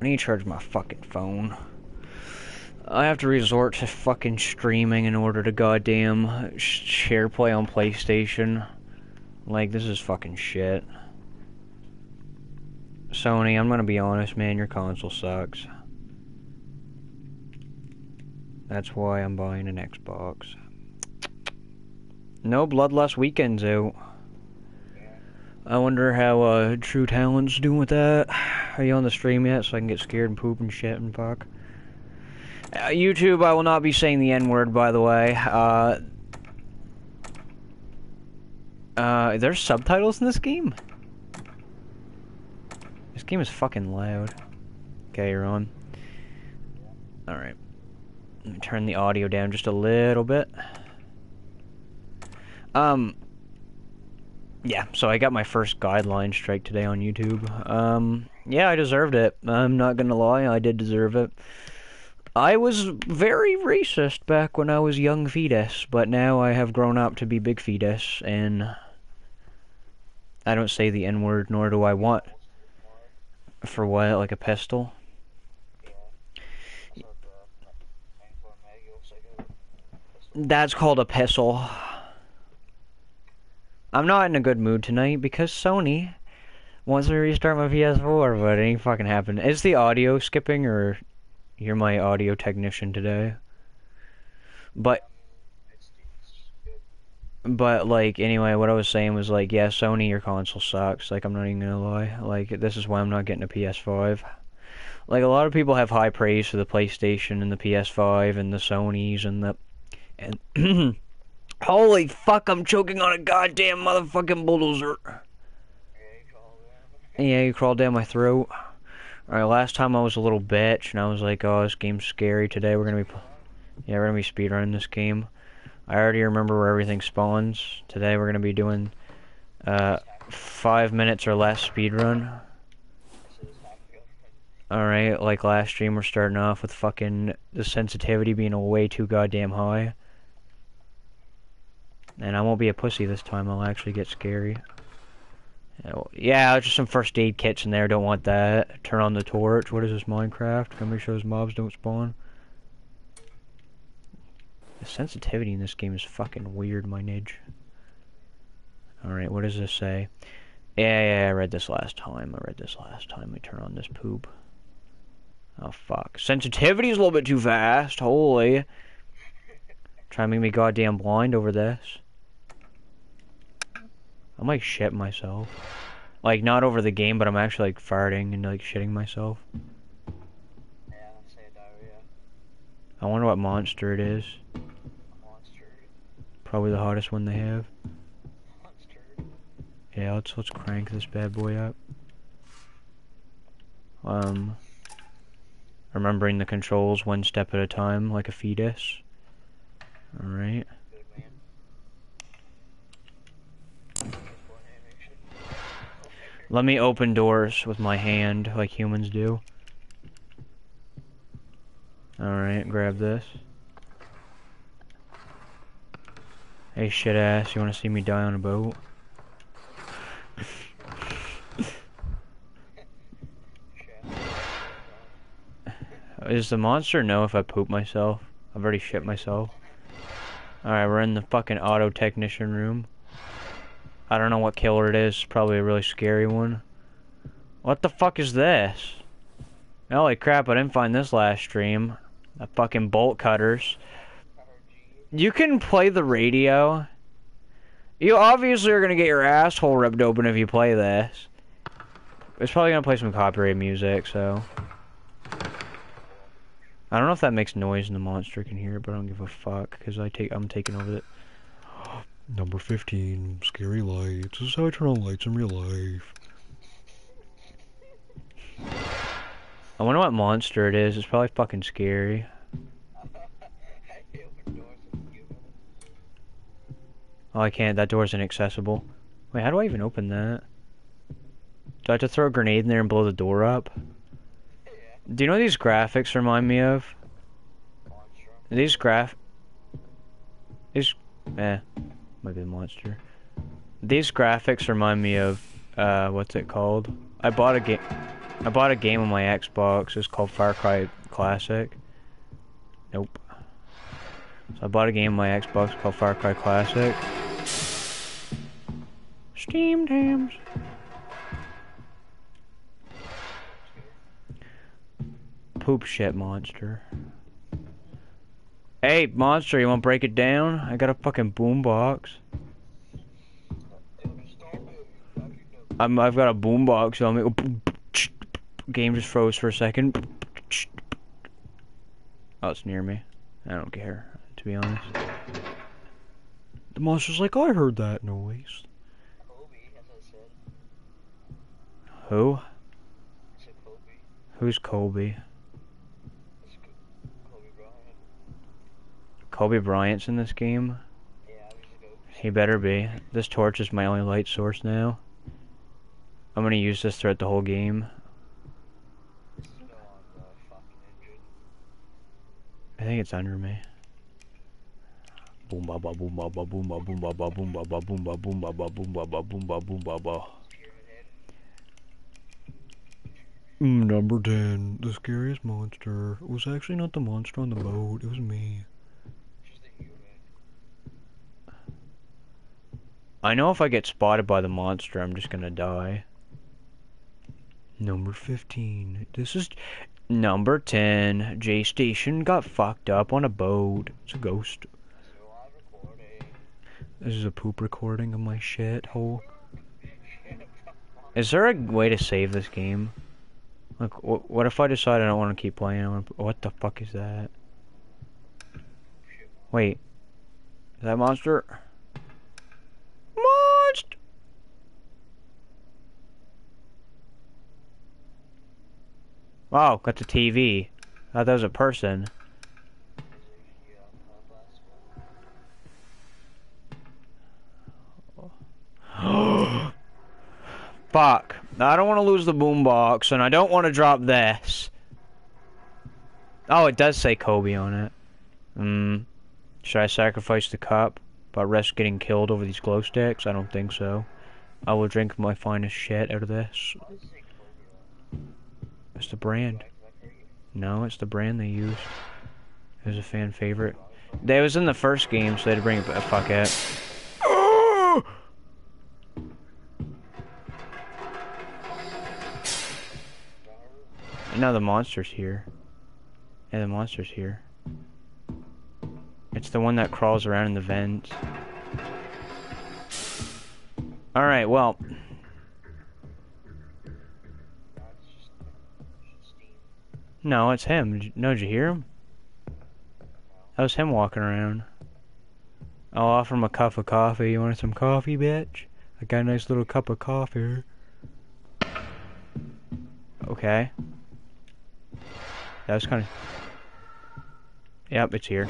I need to charge my fucking phone. I have to resort to fucking streaming in order to goddamn share play on PlayStation. Like, this is fucking shit. Sony, I'm gonna be honest, man, your console sucks. That's why I'm buying an Xbox. No Bloodlust Weekends out. I wonder how uh, True Talent's doing with that. Are you on the stream yet so I can get scared and poop and shit and fuck? Uh, YouTube, I will not be saying the N-word, by the way. Uh, uh, there's subtitles in this game? This game is fucking loud. Okay, you're on. Alright. Let me turn the audio down just a little bit. Um, yeah, so I got my first guideline strike today on YouTube. Um, yeah, I deserved it. I'm not gonna lie, I did deserve it. I was very racist back when I was young fetus, but now I have grown up to be big fetus, and I don't say the N word, nor do I want. For what? Like a pistol? That's called a pistol. I'm not in a good mood tonight because Sony me to restart my PS4, but it ain't fucking happening. Is the audio skipping, or you're my audio technician today? But, but like, anyway, what I was saying was like, yeah, Sony, your console sucks. Like, I'm not even gonna lie. Like, this is why I'm not getting a PS5. Like, a lot of people have high praise for the PlayStation and the PS5 and the Sonys and the, and Holy fuck, I'm choking on a goddamn motherfucking bulldozer. Yeah, you crawled down my throat. Alright, last time I was a little bitch, and I was like, oh, this game's scary. Today we're gonna be... Yeah, we're gonna be speedrunning this game. I already remember where everything spawns. Today we're gonna be doing, uh, five minutes or less speedrun. Alright, like last stream, we're starting off with fucking the sensitivity being a way too goddamn high. And I won't be a pussy this time, I'll actually get scary. Yeah, just some first aid kits in there, don't want that. Turn on the torch, what is this, Minecraft? Can make sure those mobs don't spawn? The sensitivity in this game is fucking weird, my nidge. Alright, what does this say? Yeah, yeah, I read this last time, I read this last time. We turn on this poop. Oh, fuck. Sensitivity is a little bit too fast, holy. Try to make me goddamn blind over this. I'm like shit myself. Like not over the game, but I'm actually like farting and like shitting myself. Yeah, I don't say diarrhea. I wonder what monster it is. Monster. Probably the hottest one they have. Monster. Yeah, let's let's crank this bad boy up. Um, remembering the controls one step at a time, like a fetus. All right. Good man. One animation. Let me open doors with my hand, like humans do. Alright, grab this. Hey, shit ass, you wanna see me die on a boat? Does the monster know if I poop myself? I've already shit myself. Alright, we're in the fucking auto technician room. I don't know what killer it is, probably a really scary one. What the fuck is this? Holy crap, I didn't find this last stream. The fucking bolt cutters. You can play the radio. You obviously are gonna get your asshole ripped open if you play this. It's probably gonna play some copyright music, so. I don't know if that makes noise and the monster can hear it, but I don't give a fuck because I take I'm taking over it. Number fifteen, scary lights. This is how I turn on lights in real life. I wonder what monster it is. It's probably fucking scary. Oh, I can't. That door's inaccessible. Wait, how do I even open that? Do I have to throw a grenade in there and blow the door up? Do you know what these graphics remind me of? These graph... These... Eh. Might be a monster. These graphics remind me of... Uh, what's it called? I bought a game... I bought a game on my Xbox. It's called Far Cry Classic. Nope. So I bought a game on my Xbox called Far Cry Classic. Steam Dams. Poop shit monster. Hey, monster, you wanna break it down? I got a fucking boombox. Dude, stop it. How do you know? I'm, I've got a boombox on me. Game just froze for a second. Oh, it's near me. I don't care, to be honest. The monster's like, I heard that noise. Kobe, as I said. Who? Kobe. Who's Kobe? It's Ko- Kobe Bryant. Kobe Bryant's in this game? Yeah, he's a goat. He better be. This torch is my only light source now. I'm gonna use this throughout the whole game. No, I'm fucking injured. I think it's under me. Boom ba ba boom ba ba boom ba boom ba ba boom ba ba boom ba boom ba ba boom ba ba boom ba boom ba ba. Pyramid head. Mm, Number 10, the scariest monster was actually not the monster on the boat, it was me. Just a human. I know if I get spotted by the monster, I'm just gonna die. Number 15, this is number 10. J Station got fucked up on a boat. It's a ghost. This is a poop recording of my shithole. Is there a way to save this game? Like, wh- what if I decide I don't want to keep playing? I wanna, what the fuck is that? Wait. Is that monster? Monster! Oh, got the TV. Thought that was a person. Fuck. I don't want to lose the boombox, and I don't want to drop this. Oh, it does say Kobe on it. Hmm. Should I sacrifice the cup, but risk getting killed over these glow sticks? I don't think so. I will drink my finest shit out of this. It's the brand. No, it's the brand they used. It was a fan favorite. They was in the first game, so they had to bring it. Fuck it. Now the monster's here. Yeah, the monster's here. It's the one that crawls around in the vents. Alright, well, no, it's him. No, did you hear him? That was him walking around. I'll offer him a cup of coffee. You want some coffee, bitch? I got a nice little cup of coffee. Okay. That was kind of. Yep, it's here.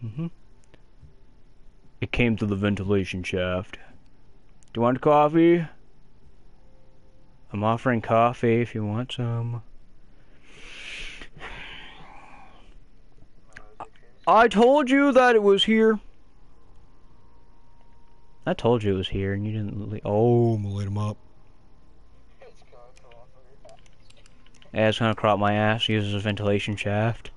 Hmm It came through the ventilation shaft. Do you want coffee? I'm offering coffee if you want some. I told you that it was here. I told you it was here, and you didn't. Oh, I'm gonna light him up. Yeah, it's gonna crop my ass. Uses a ventilation shaft.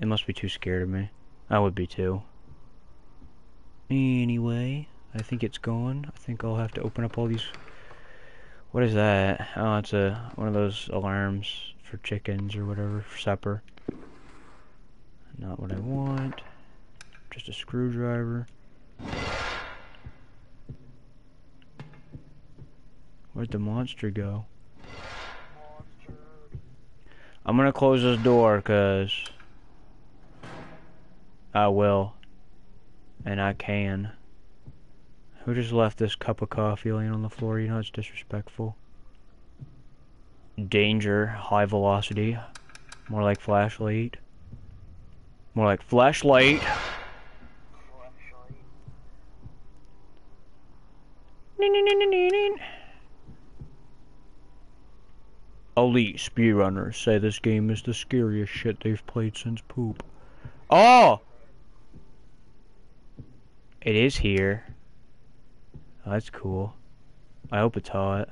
It must be too scared of me. I would be too. Anyway, I think it's gone. I think I'll have to open up all these. What is that? Oh, it's a one of those alarms for chickens or whatever for supper. Not what I want. Just a screwdriver. Where'd the monster go? Monster. I'm gonna close this door, cause I will, and I can. Who just left this cup of coffee laying on the floor? You know it's disrespectful. Danger, high velocity, more like flashlight. More like flashlight. Elite speedrunners say this game is the scariest shit they've played since poop. Oh! It is here. Oh, that's cool. I hope it's hot.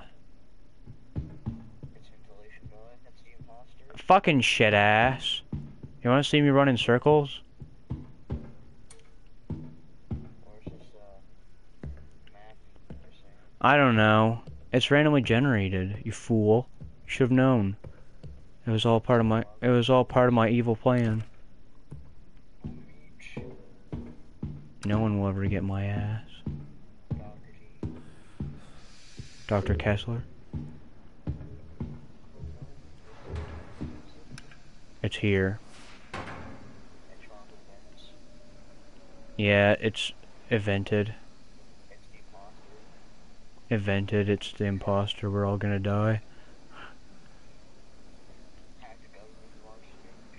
Fucking shit ass. You wanna see me run in circles? I don't know. It's randomly generated, you fool. You should have known. It was all part of my it was all part of my evil plan. No one will ever get my ass. Dr. Kessler. It's here. Yeah, it's evented. Evented, it's the imposter, we're all gonna die.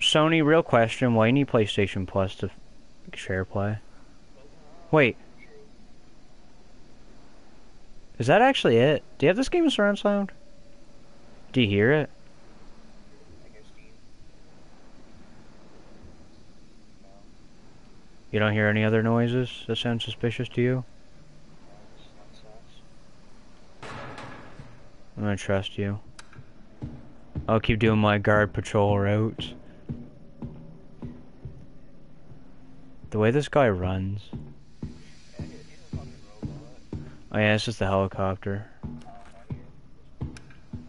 Sony, real question, why you need PlayStation Plus to share play? Wait, is that actually it? Do you have this game in surround sound? Do you hear it? You don't hear any other noises that sound suspicious to you? I'm gonna trust you. I'll keep doing my guard patrol routes. The way this guy runs. Oh yeah, it's just the helicopter.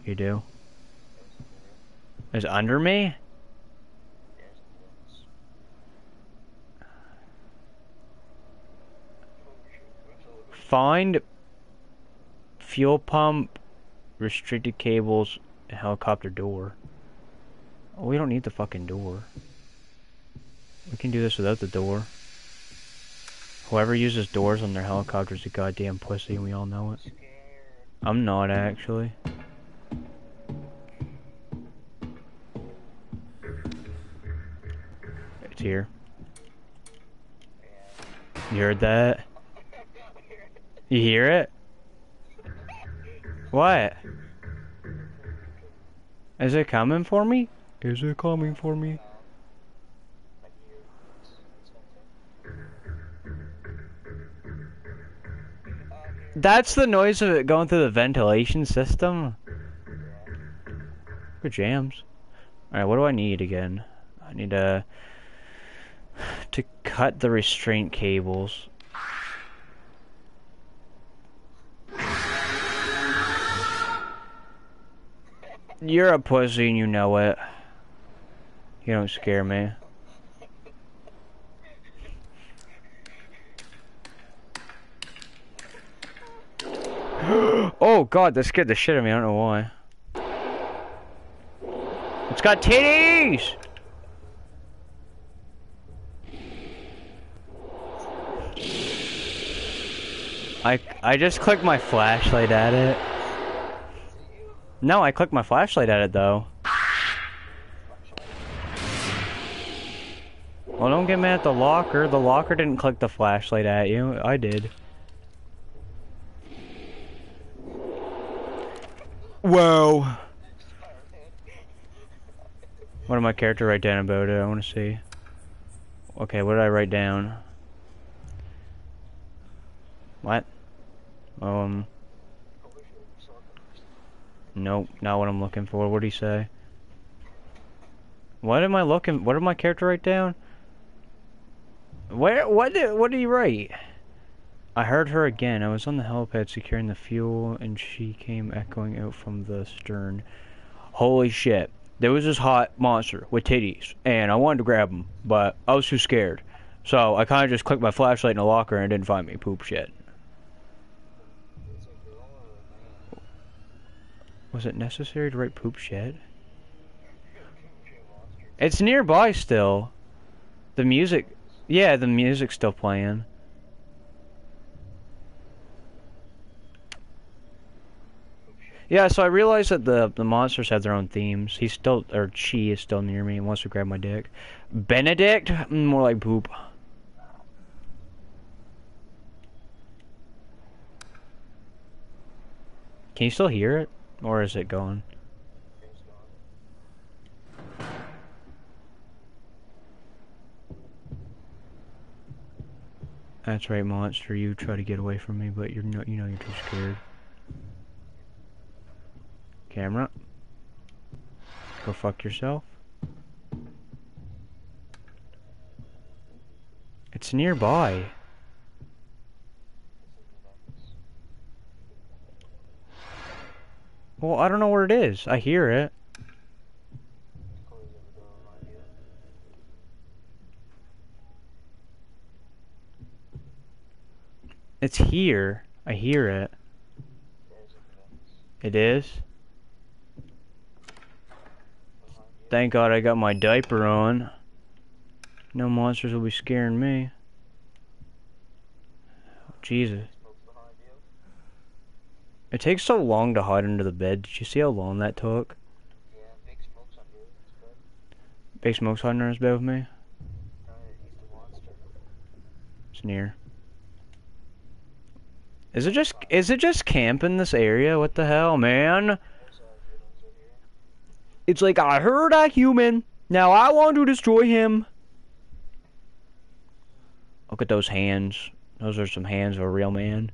You do? It's under me? Find fuel pump, restricted cables, helicopter door. Oh, we don't need the fucking door. We can do this without the door. Whoever uses doors on their helicopters is a goddamn pussy, and we all know it. I'm not actually. It's here. You heard that? You hear it? What? Is it coming for me? Is it coming for me? That's the noise of it going through the ventilation system. Good jams. Alright, what do I need again? I need to to cut the restraint cables. You're a pussy and you know it. You don't scare me. Oh god, that scared the shit out of me, I don't know why. It's got titties! I I just clicked my flashlight at it. No, I clicked my flashlight at it though. Well, don't get mad at the locker. The locker didn't click the flashlight at you. I did. Whoa. What did my character write down about it? I want to see. Okay, what did I write down? What? Um, nope, not what I'm looking for. What did he say? What am I looking? What did my character write down? Where? What did? What did he write? I heard her again. I was on the helipad securing the fuel, and she came echoing out from the stern. Holy shit! There was this hot monster with titties, and I wanted to grab him, but I was too scared. So I kind of just clicked my flashlight in the locker, and didn't find me. Poop shit. A a? Was it necessary to write poop? Shit. It's nearby still. The music, yeah, the music's still playing. Yeah, so I realized that the the monsters have their own themes. He's still, or she is still near me and wants to grab my dick. Benedict, Mm, more like poop. Can you still hear it, or is it gone? That's right, monster. You try to get away from me, but you're not. You know you're too scared. Camera. Go fuck yourself. It's nearby. Well, I don't know where it is. I hear it. It's here. I hear it. It is. behind you. Thank God I got my diaper on. No monsters will be scaring me. Oh, Jesus. Behind you. It takes so long to hide under the bed. Did you see how long that took? Yeah, big smoke's under it. It's. Big Smoke's his bed with me. It's near. Is it just is it just camp in this area? What the hell, man? There's uh, humans over here. It's like I heard a human. Now I want to destroy him. Look at those hands. Those are some hands of a real man.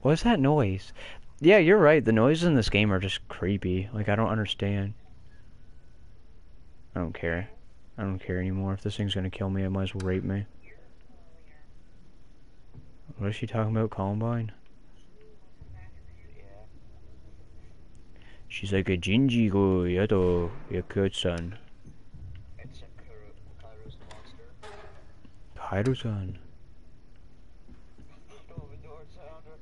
What is that noise? Yeah, you're right. The noises in this game are just creepy. Like I don't understand. I don't care. I don't care anymore. If this thing's gonna kill me, it might as well rape me. What is she talking about, Columbine? She's like a Jinji go yato yakutsan. It's a Kuru. Kairu's the monster. Kairu-san. Open door sounder.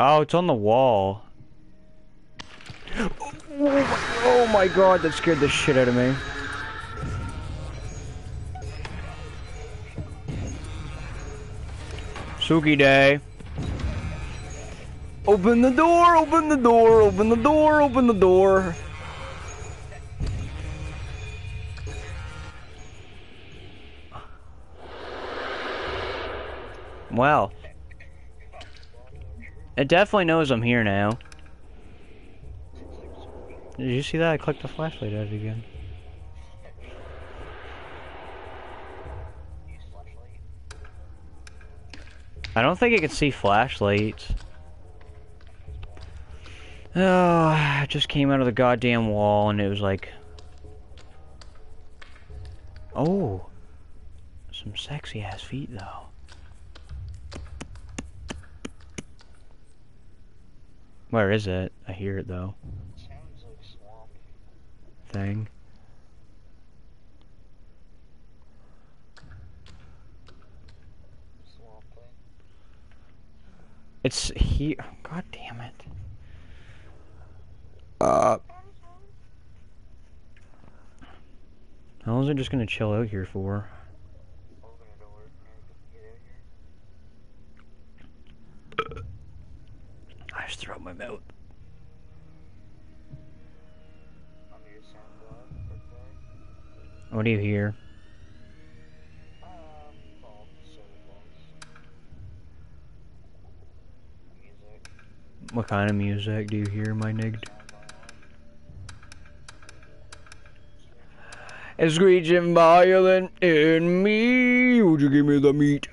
Oh, it's on the wall. Oh my, oh my god, that scared the shit out of me. Suki Day. Open the door, open the door, open the door, open the door. Wow. It definitely knows I'm here now. Did you see that? I clicked the flashlight at it again. I don't think it can see flashlights. Ah, oh, I just came out of the goddamn wall and it was like... Oh. Some sexy ass feet though. Where is it? I hear it though. Sounds like swamp. Thing. Swamp thing. It's here. God damn it. Uh. How long is it just gonna chill out here for? I just threw up my mouth. What do you hear? What kind of music do you hear, my nigged? It's screeching violent in me. Would you give me the meat?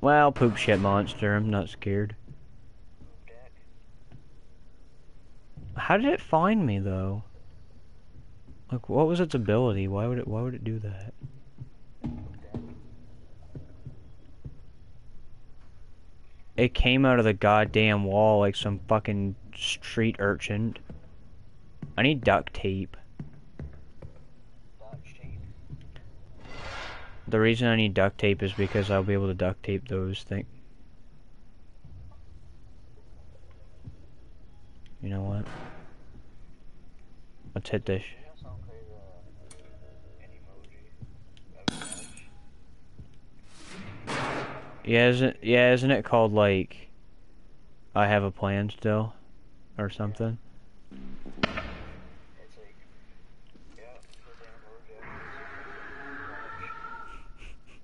Well, poop shit monster. I'm not scared. How did it find me though? Like, what was its ability? Why would it? Why would it do that? Poop deck. It came out of the goddamn wall like some fucking street urchin. I need duct tape. The reason I need duct tape is because I'll be able to duct tape those things. You know what? Let's hit this. You know someone created uh, an emoji of a couch? Yeah, isn't yeah, isn't it called like I have a plan still or something? It's like, yeah, put the emoji of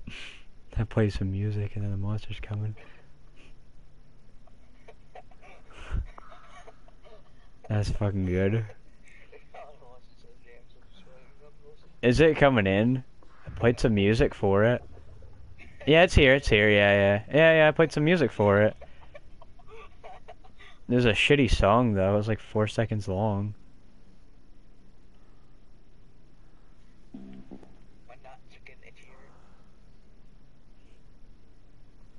a couch. I play some music and then the monster's coming. That's fucking good. I don't know what's it says, James. I'm just waiting. I'm listening. Is it coming in? I played some music for it. Yeah, it's here. It's here. Yeah, yeah, yeah, yeah. I played some music for it. It was a shitty song though. It was like four seconds long.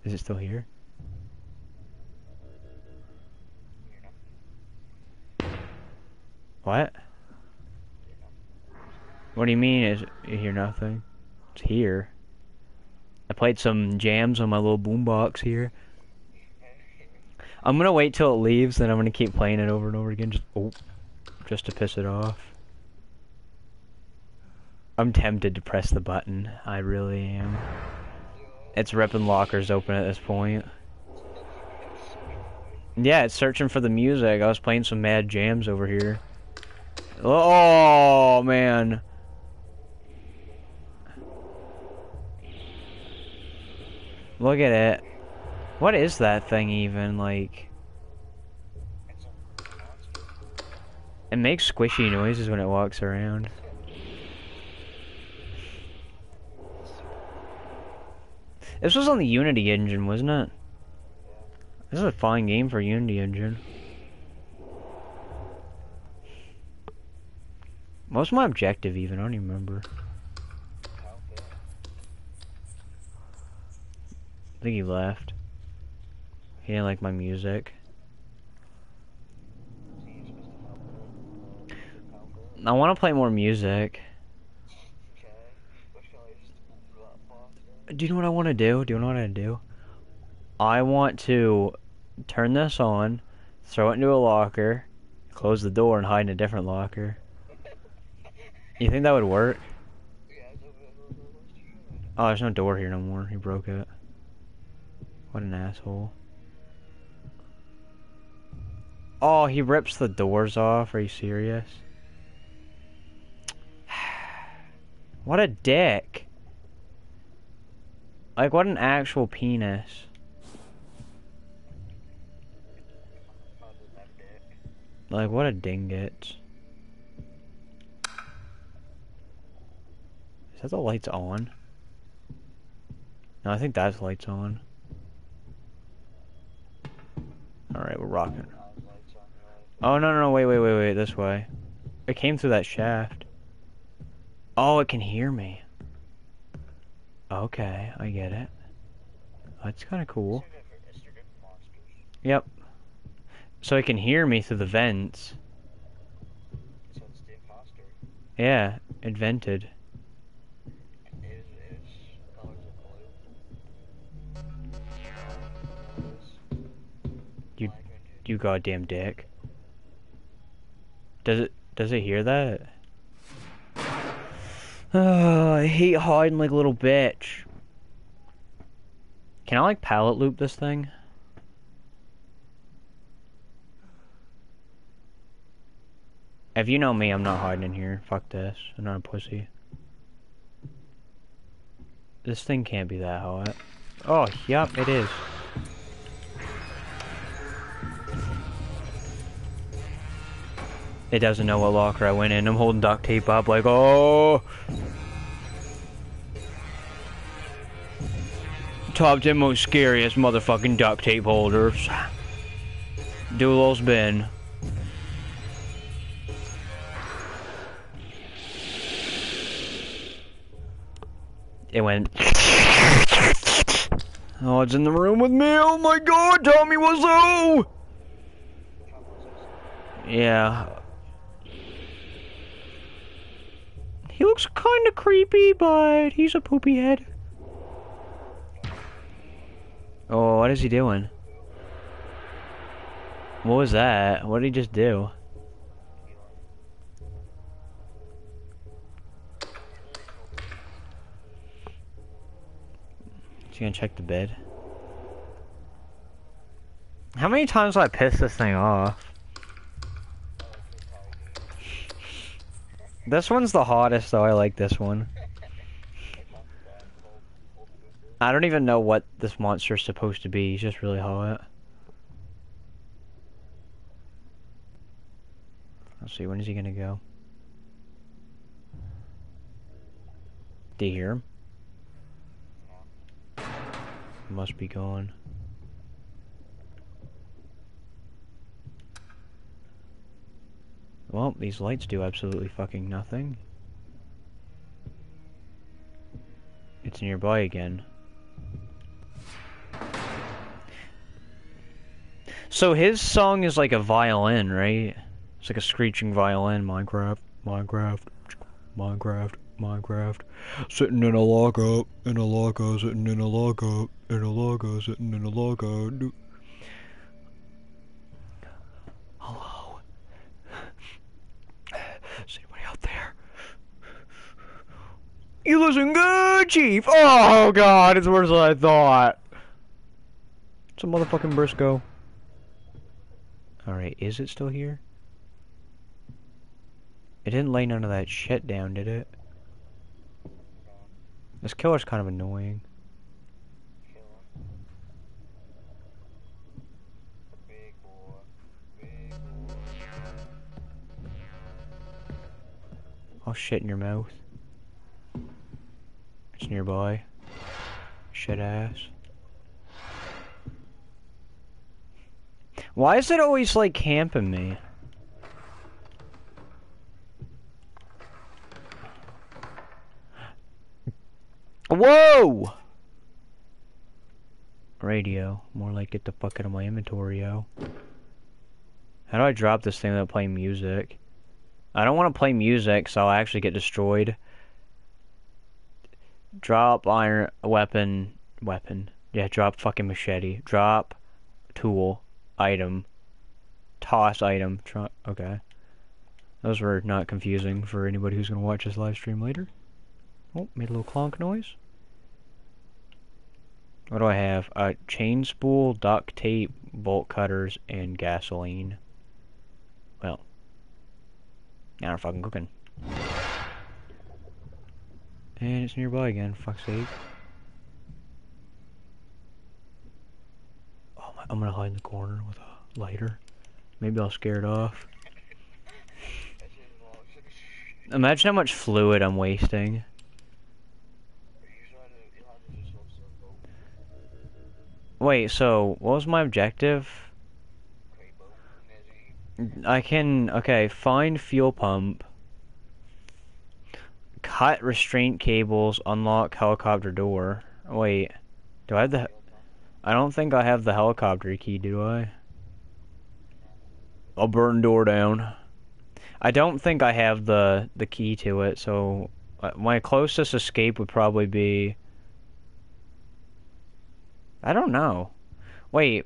Is it still here? What? What do you mean? Is you hear nothing? It's here. I played some jams on my little boombox here. I'm gonna wait till it leaves, then I'm gonna keep playing it over and over again, just oh, just to piss it off. I'm tempted to press the button. I really am. It's ripping lockers open at this point. Yeah, it's searching for the music. I was playing some mad jams over here. Oh man. Look at it. What is that thing even like? It makes squishy noises when it walks around. This was on the Unity engine, wasn't it? This is a fine game for Unity engine. What was my objective even? I don't even remember. How good. I think he left. He didn't like my music. I want to play more music. Do you know what I want to do? Do you know what I do? I want to turn this on, throw it into a locker, close the door, and hide in a different locker. You think that would work? Oh, there's no door here no more. He broke it. What an asshole. Oh, he rips the doors off. Are you serious? what a dick. Like, what an actual penis. Like, what a dingus. Is that the lights on? No, I think that's lights on. Alright, we're rocking. I was lights on right. Oh, no, no, no, wait, wait, wait, wait, this way. It came through that shaft. Oh, it can hear me. Okay, I get it. That's kind of cool. It's two different, it's two different monsters. Yep. So it can hear me through the vents. So it's the imposter. Yeah, it You goddamn dick. Does it does it hear that? Oh, I hate hiding like a little bitch. Can I like pallet loop this thing? If you know me, I'm not hiding in here. Fuck this. I'm not a pussy. This thing can't be that hot. Oh, yep, it is. It doesn't know what locker I went in. I'm holding duct tape up like, oh. Top 10 most scariest motherfucking duct tape holders. Duelos bin. It went. Oh, it's in the room with me. Oh my god, Tommy Wiseau! Yeah. He looks kind of creepy, but he's a poopy head. Oh, what is he doing? What was that? What did he just do? Is he gonna check the bed? How many times do I piss this thing off? This one's the hottest, though. I like this one. I don't even know what this monster's supposed to be. He's just really hot. Let's see, when is he gonna go? Do you hear him? Must be gone. Well, these lights do absolutely fucking nothing. It's nearby again. So his song is like a violin, right? It's like a screeching violin. Minecraft, Minecraft, Minecraft, Minecraft. Sitting in a lockup, in a lockup, sitting in a lockup, in a lockup, sitting in a lockup. Do- Hello? Is anybody out there? You listen good, Chief! Oh god, it's worse than I thought. It's a motherfucking Brisco. Alright, is it still here? It didn't lay none of that shit down, did it? This killer's kind of annoying. Oh shit in your mouth. Nearby. Shit ass. Why is it always like camping me? Whoa! Radio. More like get the fuck out of my inventory, yo. How do I drop this thing without playing music? I don't want to play music, so I'll actually get destroyed. Drop iron weapon weapon. Yeah, drop fucking machete. Drop tool item. Toss item. Tro- okay. Those were not confusing for anybody who's gonna watch this live stream later. Oh, made a little clonk noise. What do I have? Uh, chain spool, duct tape, bolt cutters, and gasoline. Well, now I'm fucking cooking. And it's nearby again, fuck's sake. Oh my, I'm gonna hide in the corner with a lighter. Maybe I'll scare it off. Imagine how much fluid I'm wasting. Wait, so what was my objective? I can okay, find fuel pump. Cut restraint cables, unlock helicopter door. Wait, do I have the I don't think I have the helicopter key, do I? I'll burn door down. I don't think I have the the key to it, so uh, my closest escape would probably be I don't know. Wait?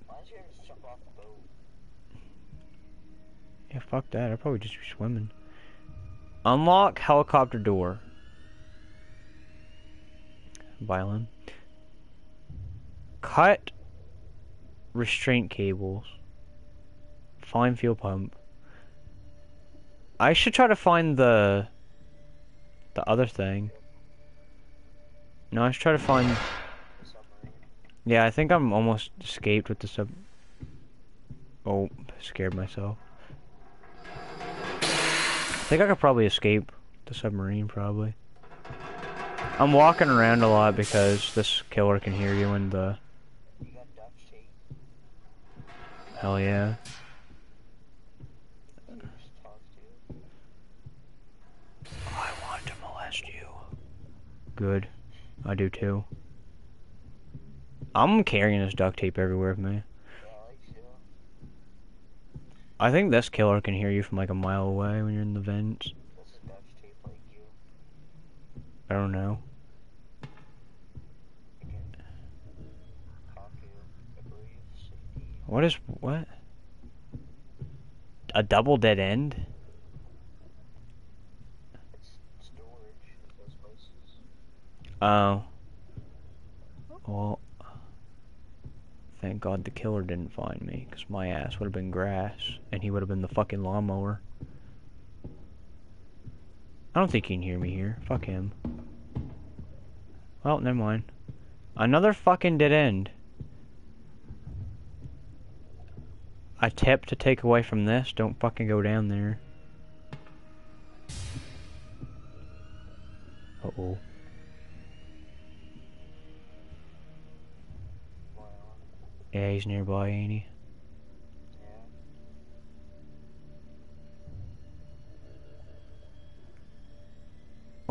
Yeah, fuck that. I'd probably just be swimming. Unlock helicopter door. Violin. Cut restraint cables. Find fuel pump. I should try to find the the other thing. No, I should try to find. Yeah, I think I'm almost escaped with the sub. Oh, scared myself. I think I could probably escape the submarine, probably. I'm walking around a lot because this killer can hear you in the. You got duct tape. Hell yeah. You just talk to. I want to molest you. Good. I do too. I'm carrying this duct tape everywhere with me. Yeah, I like to. I think this killer can hear you from like a mile away when you're in the vents. This is duct tape like you. I don't know. What is what? A double dead end? Oh. Well, thank God the killer didn't find me, because my ass would have been grass, and he would have been the fucking lawnmower. I don't think he can hear me here. Fuck him. Well, never mind. Another fucking dead end. A tip to take away from this, don't fucking go down there. Uh-oh. Yeah, he's nearby, ain't he?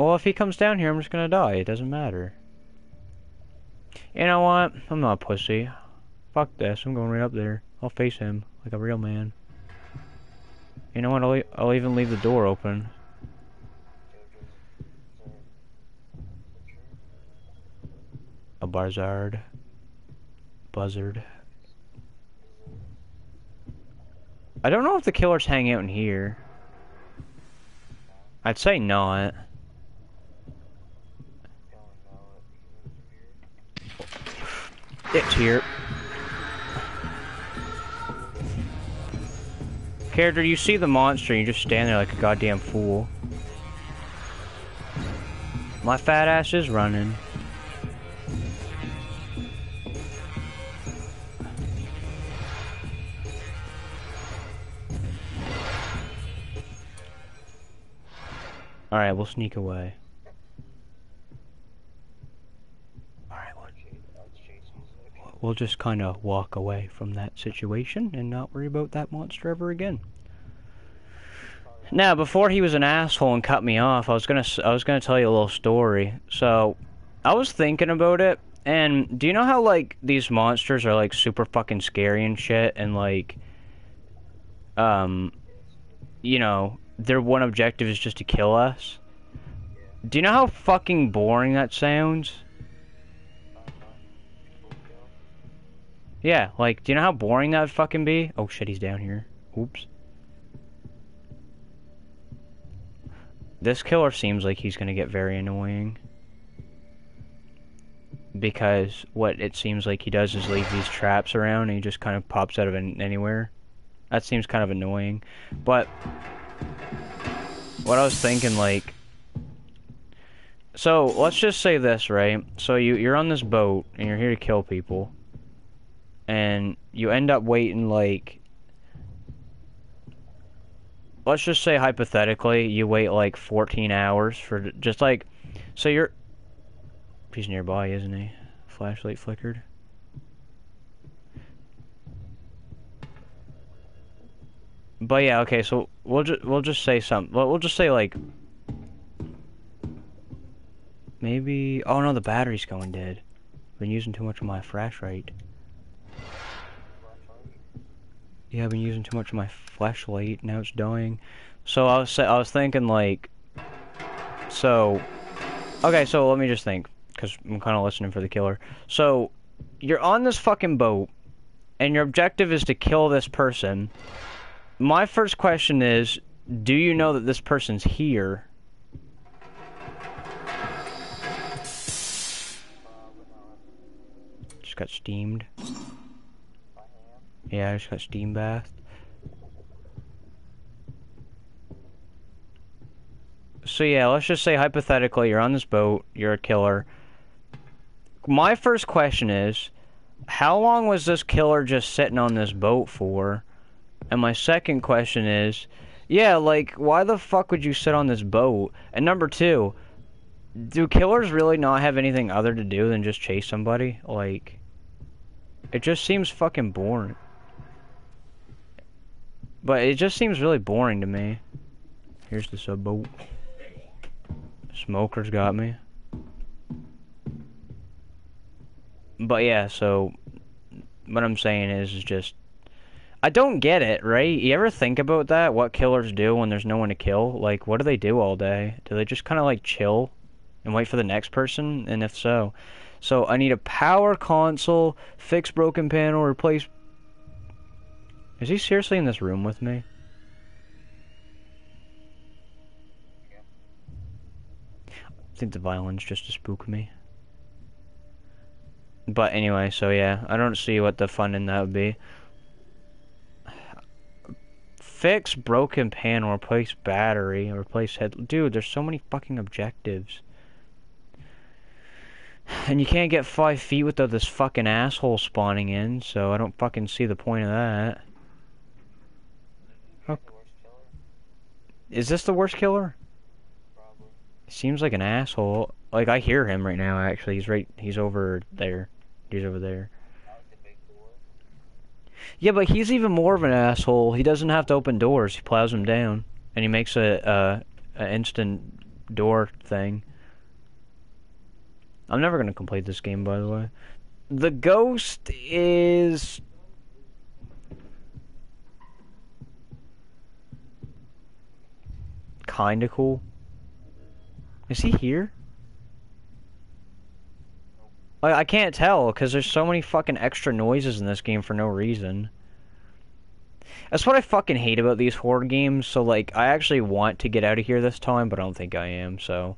Well, if he comes down here, I'm just gonna die. It doesn't matter. You know what? I'm not a pussy. Fuck this. I'm going right up there. I'll face him like a real man. You know what? I'll, I'll even leave the door open. A barzard. Buzzard. I don't know if the killers hang out in here. I'd say not. Going now. He It's here. Character, you see the monster and you just stand there like a goddamn fool. My fat ass is running. Alright, we'll sneak away. Alright, we'll Okay, that's chase music. We'll just kind of walk away from that situation and not worry about that monster ever again. Now, before he was an asshole and cut me off, I was gonna I was gonna tell you a little story. So, I was thinking about it, and do you know how like these monsters are like super fucking scary and shit, and like, um, you know, their one objective is just to kill us. Do you know how fucking boring that sounds? Yeah, like, do you know how boring that would fucking be? Oh shit, he's down here. Oops. This killer seems like he's gonna get very annoying. Because what it seems like he does is leave these traps around and he just kind of pops out of an- anywhere. That seems kind of annoying. But, what I was thinking, like, so let's just say this, right? So you, you're on this boat and you're here to kill people and you end up waiting like let's just say hypothetically you wait like 14 hours for just like so you're he's nearby isn't he? Flashlight flickered. But yeah okay so we'll just we'll just say something we'll just say like maybe oh no the battery's going dead. Been using too much of my flashlight Flashlight. Yeah, I've been using too much of my flashlight. Now it's dying. So I was I was thinking like, so, okay. So let me just think, because I'm kind of listening for the killer. So you're on this fucking boat, and your objective is to kill this person. My first question is, do you know that this person's here? Just got steamed. Yeah, I just got steam bathed. So yeah, let's just say hypothetically you're on this boat, you're a killer. My first question is, how long was this killer just sitting on this boat for? And my second question is, yeah, like why the fuck would you sit on this boat? And number two, do killers really not have anything other to do than just chase somebody? Like, it just seems fucking boring. But it just seems really boring to me. Here's the subboat. Smoker's got me. But yeah, so what I'm saying is, is just I don't get it, right? You ever think about that? What killers do when there's no one to kill? Like, what do they do all day? Do they just kind of like chill and wait for the next person? And if so, so I need a power console, fix broken panel, replace. Is he seriously in this room with me? I think the violins just to spook me. But anyway, so yeah, I don't see what the fun in that would be. Fix broken panel, replace battery, replace head. Dude, there's so many fucking objectives. And you can't get five feet without this fucking asshole spawning in, so I don't fucking see the point of that. The worst killer. Is this the worst killer? Probably. Seems like an asshole. Like I hear him right now. Actually, he's right. He's over there. He's over there. Yeah, but he's even more of an asshole. He doesn't have to open doors. He plows them down, and he makes a a, a instant door thing. I'm never gonna complete this game, by the way. The ghost is kinda cool. Is he here? I, I can't tell because there's so many fucking extra noises in this game for no reason. That's what I fucking hate about these horror games. So like, I actually want to get out of here this time, but I don't think I am. So,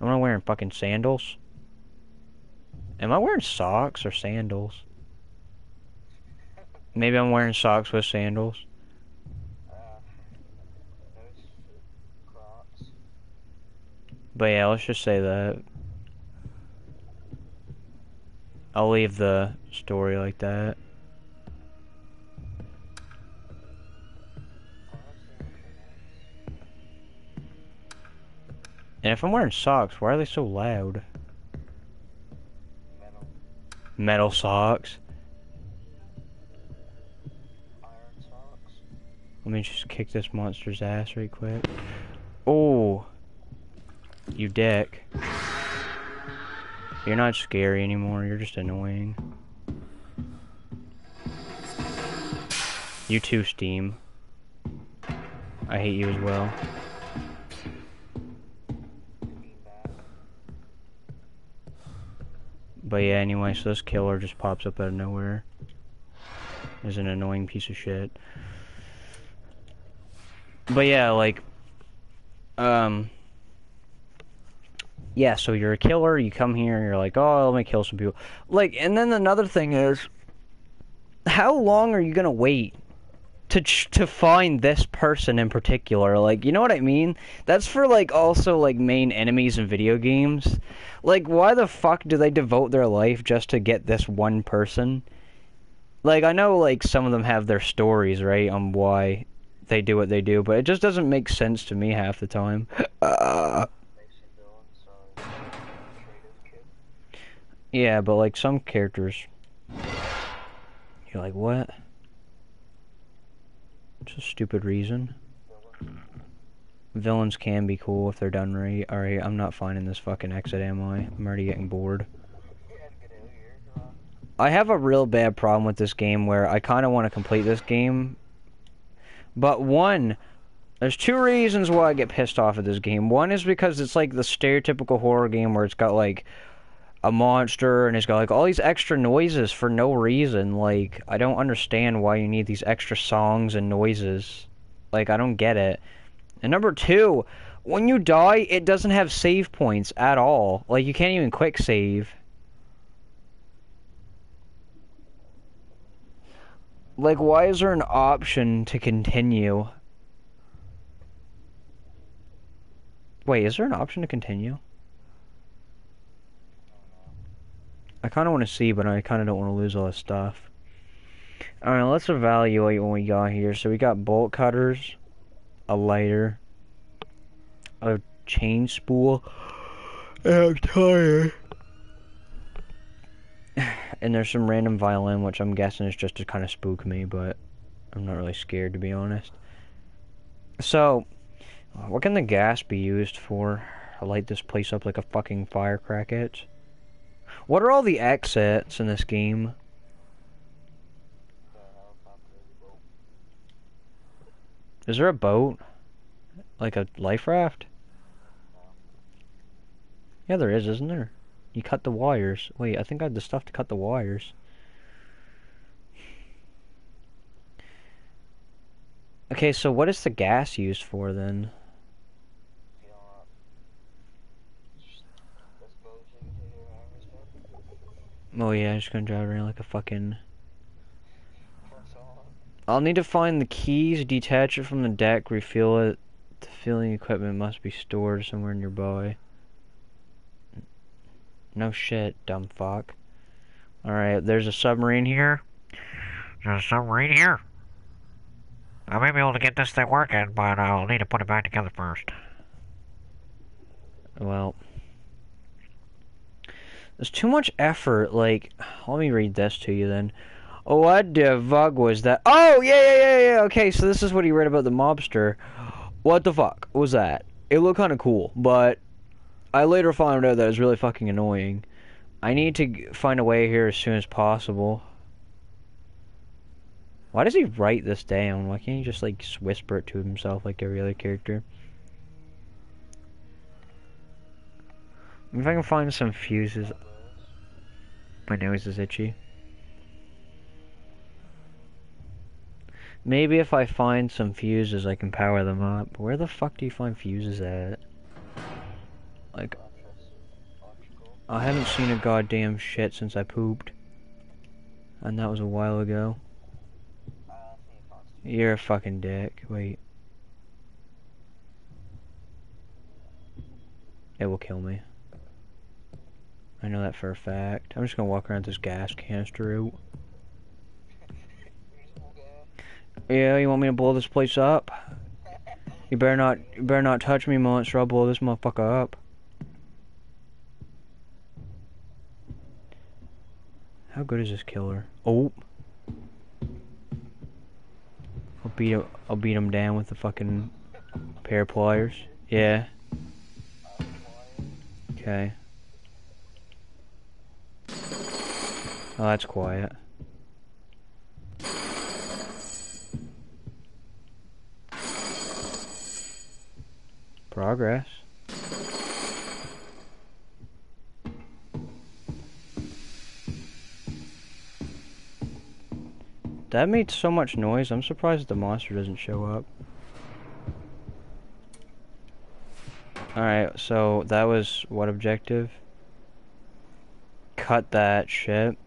am I wearing fucking sandals? Am I wearing socks or sandals? Maybe I'm wearing socks with sandals. Uh, those Crocs. But yeah, let's just say that. I'll leave the story like that. And if I'm wearing socks, why are they so loud? Metal. Metal socks. Socks. Let me just kick this monster's ass right quick. Oh. You dick. You're not scary anymore, you're just annoying. You too, Steam. I hate you as well. But yeah, anyway, so this killer just pops up out of nowhere. Is an annoying piece of shit. But yeah, like, um, yeah. So you're a killer. You come here and you're like, oh, let me kill some people. Like, and then another thing is, how long are you gonna wait to to find this person in particular? Like, you know what I mean? That's for like also like main enemies in video games. Like, why the fuck do they devote their life just to get this one person? Like, I know like some of them have their stories, right, on why they do what they do, but it just doesn't make sense to me half the time. Uh, yeah, but like some characters, you're like, what? It's a stupid reason. Villains can be cool if they're done right. Alright, I'm not finding this fucking exit, am I? I'm already getting bored. I have a real bad problem with this game where I kind of want to complete this game. But one, there's two reasons why I get pissed off at this game. One is because it's like the stereotypical horror game where it's got like a monster and it's got like all these extra noises for no reason. Like, I don't understand why you need these extra songs and noises. Like, I don't get it. And number two, when you die, it doesn't have save points at all. Like, you can't even quick save. Like, why is there an option to continue? Wait, is there an option to continue? I kind of want to see, but I kind of don't want to lose all this stuff. Alright, let's evaluate what we got here. So we got bolt cutters, a lighter, a chain spool, and a tire. And there's some random violin, which I'm guessing is just to kind of spook me, but I'm not really scared to be honest. So, what can the gas be used for? I light this place up like a fucking firecracker. What are all the exits in this game? Is there a boat? Like a life raft? Yeah, there is, isn't there? You cut the wires. Wait, I think I had the stuff to cut the wires. Okay, so what is the gas used for then? You know what? Let's go so you can take your hammer stuff. Oh yeah, I'm just gonna drive around like a fucking... I'll need to find the keys, detach it from the deck, refill it. The filling equipment must be stored somewhere nearby. No shit, dumb fuck. Alright, there's a submarine here. There's a submarine here. I may be able to get this thing working, but I'll need to put it back together first. Well, There's too much effort. Like, let me read this to you then. What the fuck was that? Oh yeah yeah yeah yeah. Okay, so this is what he read about the mobster. What the fuck was that? It looked kind of cool, but I later found out that it was really fucking annoying. I need to find a way here as soon as possible. Why does he write this down? Why can't he just like whisper it to himself like every other character? If I can find some fuses. My nose is itchy. Maybe if I find some fuses, I can power them up. Where the fuck do you find fuses at? Like, I haven't seen a goddamn shit since I pooped. And that was a while ago. You're a fucking dick. Wait. It will kill me. I know that for a fact. I'm just gonna walk around this gas canister. Yeah, you want me to blow this place up? You better not you better not touch me, monster. I'll blow this motherfucker up. How good is this killer? Oh. I'll beat him, I'll beat him down with the fucking pair of pliers. Yeah. Okay. Oh, that's quiet. Progress. That made so much noise. I'm surprised the monster doesn't show up. Alright, so that was what objective? Cut that shit.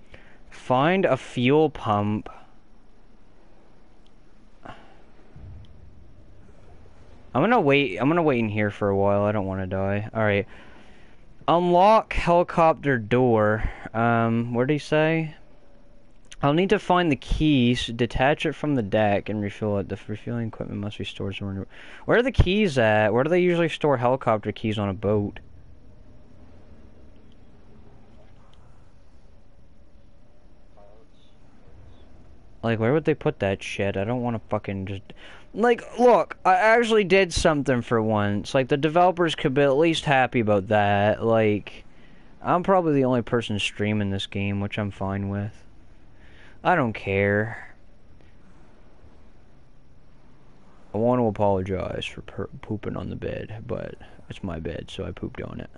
Find a fuel pump. I'm gonna wait. I'm gonna wait in here for a while. I don't want to die. All right. Unlock helicopter door. Um, what did he say? I'll need to find the keys, detach it from the deck, and refill it. The refueling equipment must be stored somewhere. Where are the keys at? Where do they usually store helicopter keys on a boat? Like, where would they put that shit? I don't want to fucking just. Like, look, I actually did something for once. Like, the developers could be at least happy about that. Like, I'm probably the only person streaming this game, which I'm fine with. I don't care. I want to apologize for pooping on the bed, but it's my bed, so I pooped on it.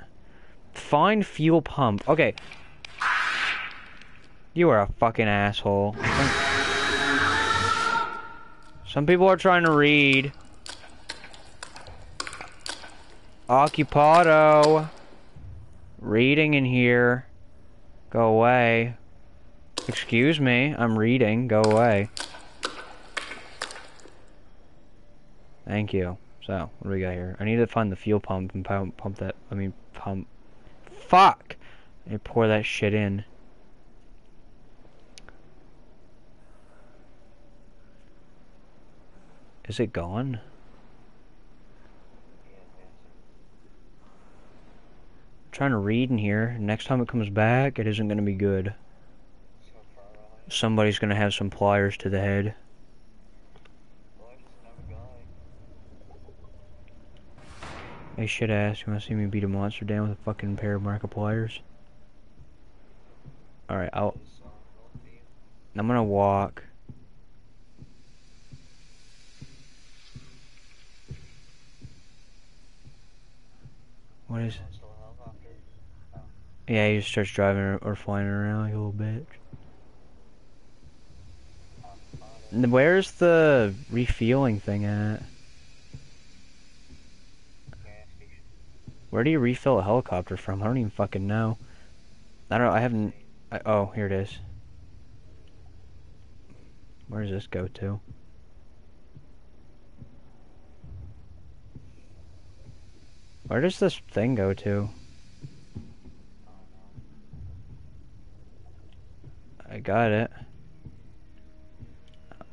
Find fuel pump. Okay. You are a fucking asshole. Some people are trying to read. Occupado. Reading in here. Go away. Excuse me, I'm reading. Go away. Thank you. So, what do we got here? I need to find the fuel pump and pump, pump that. I mean, pump. Fuck! I pour that shit in. Is it gone? I'm trying to read in here. Next time it comes back, it isn't going to be good. Somebody's going to have some pliers to the head. Hey, shit ass, you want to see me beat a monster down with a fucking pair of Markipliers? Alright, I'll. I'm gonna walk. What is? Yeah, he just starts driving or, flying around like a little bitch. Where's the refueling thing at? Where do you refill a helicopter from? I don't even fucking know. I don't. I haven't. I, oh, here it is. Where does this go to? Where does this thing go to? I got it.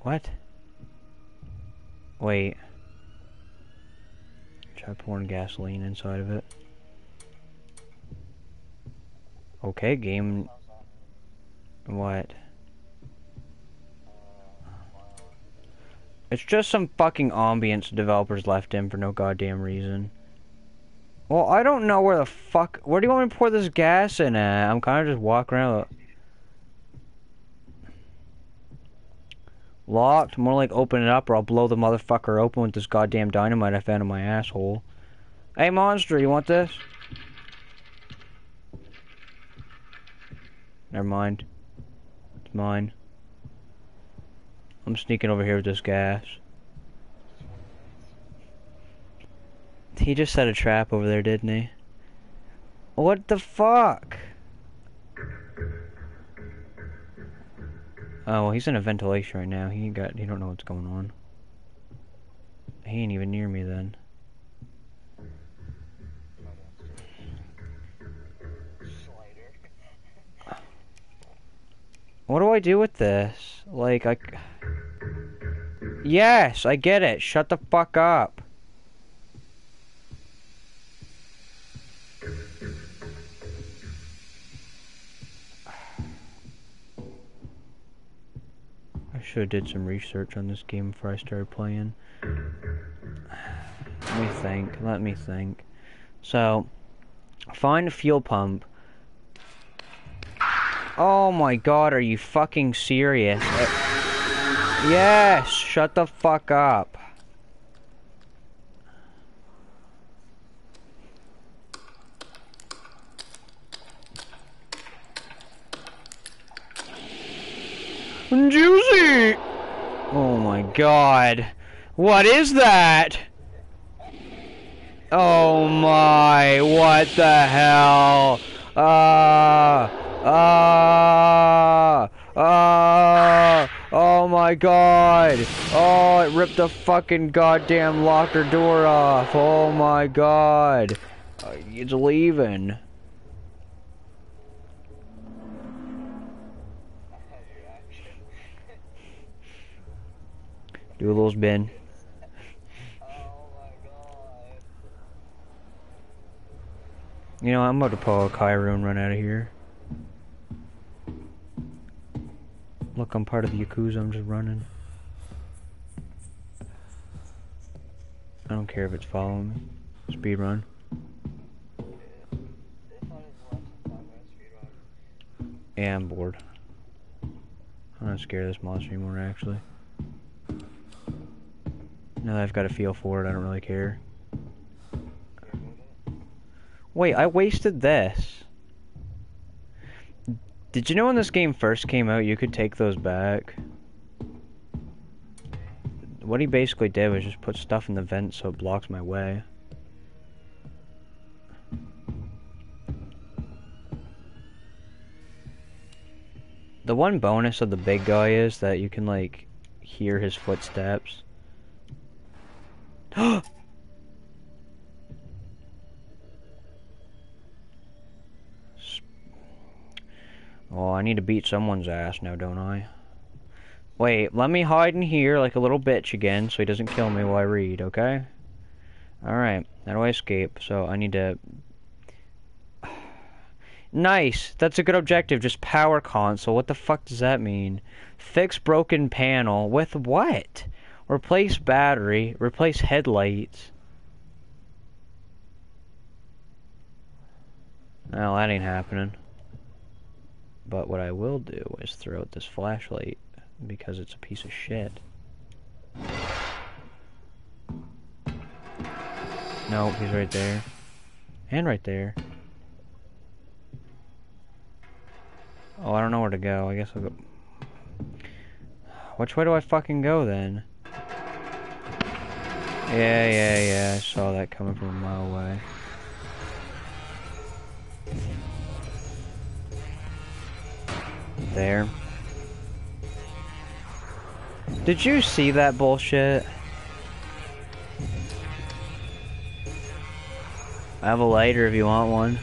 What? Wait. Try pouring gasoline inside of it. Okay, game. What? It's just some fucking ambience developers left in for no goddamn reason. Well, I don't know where the fuck. Where do you want me to pour this gas in at? I'm kind of just walking around. Locked. More like open it up or I'll blow the motherfucker open with this goddamn dynamite I found in my asshole. Hey, monster, you want this? Never mind. It's mine. I'm sneaking over here with this gas. He just set a trap over there, didn't he? What the fuck? Oh, well, he's in a ventilation right now. He got. He don't know what's going on. He ain't even near me then. What do I do with this? Like, I... Yes, I get it. Shut the fuck up. Should have did some research on this game before I started playing. Let me think. Let me think. So, find a fuel pump. Oh my god, are you fucking serious? Yes, shut the fuck up. Juicy! Oh my god. What is that? Oh my, what the hell? Ah, ah, ah, oh my god. Oh, it ripped the fucking goddamn locker door off. Oh my god. Uh, It's leaving. Do a little spin. You know, I'm about to pull a Cairo and run out of here. Look, I'm part of the Yakuza, I'm just running. I don't care if it's following me. Speed run. Yeah, I'm bored. I'm not scared of this monster anymore, actually. Now that I've got a feel for it, I don't really care. Wait, I wasted this. Did you know when this game first came out, you could take those back? What he basically did was just put stuff in the vent so it blocks my way. The one bonus of the big guy is that you can, like, hear his footsteps. Oh, I need to beat someone's ass now, don't I? Wait, let me hide in here like a little bitch again so he doesn't kill me while I read, okay? Alright, how do I escape? So I need to... Nice! That's a good objective, just power console. What the fuck does that mean? Fix broken panel. With what? Replace battery. Replace headlights. Well, that ain't happening. But what I will do is throw out this flashlight because it's a piece of shit. Nope, he's right there. And right there. Oh, I don't know where to go. I guess I'll go. Which way do I fucking go then? Yeah, yeah, yeah. I saw that coming from a mile away. There. Did you see that bullshit? I have a lighter if you want one.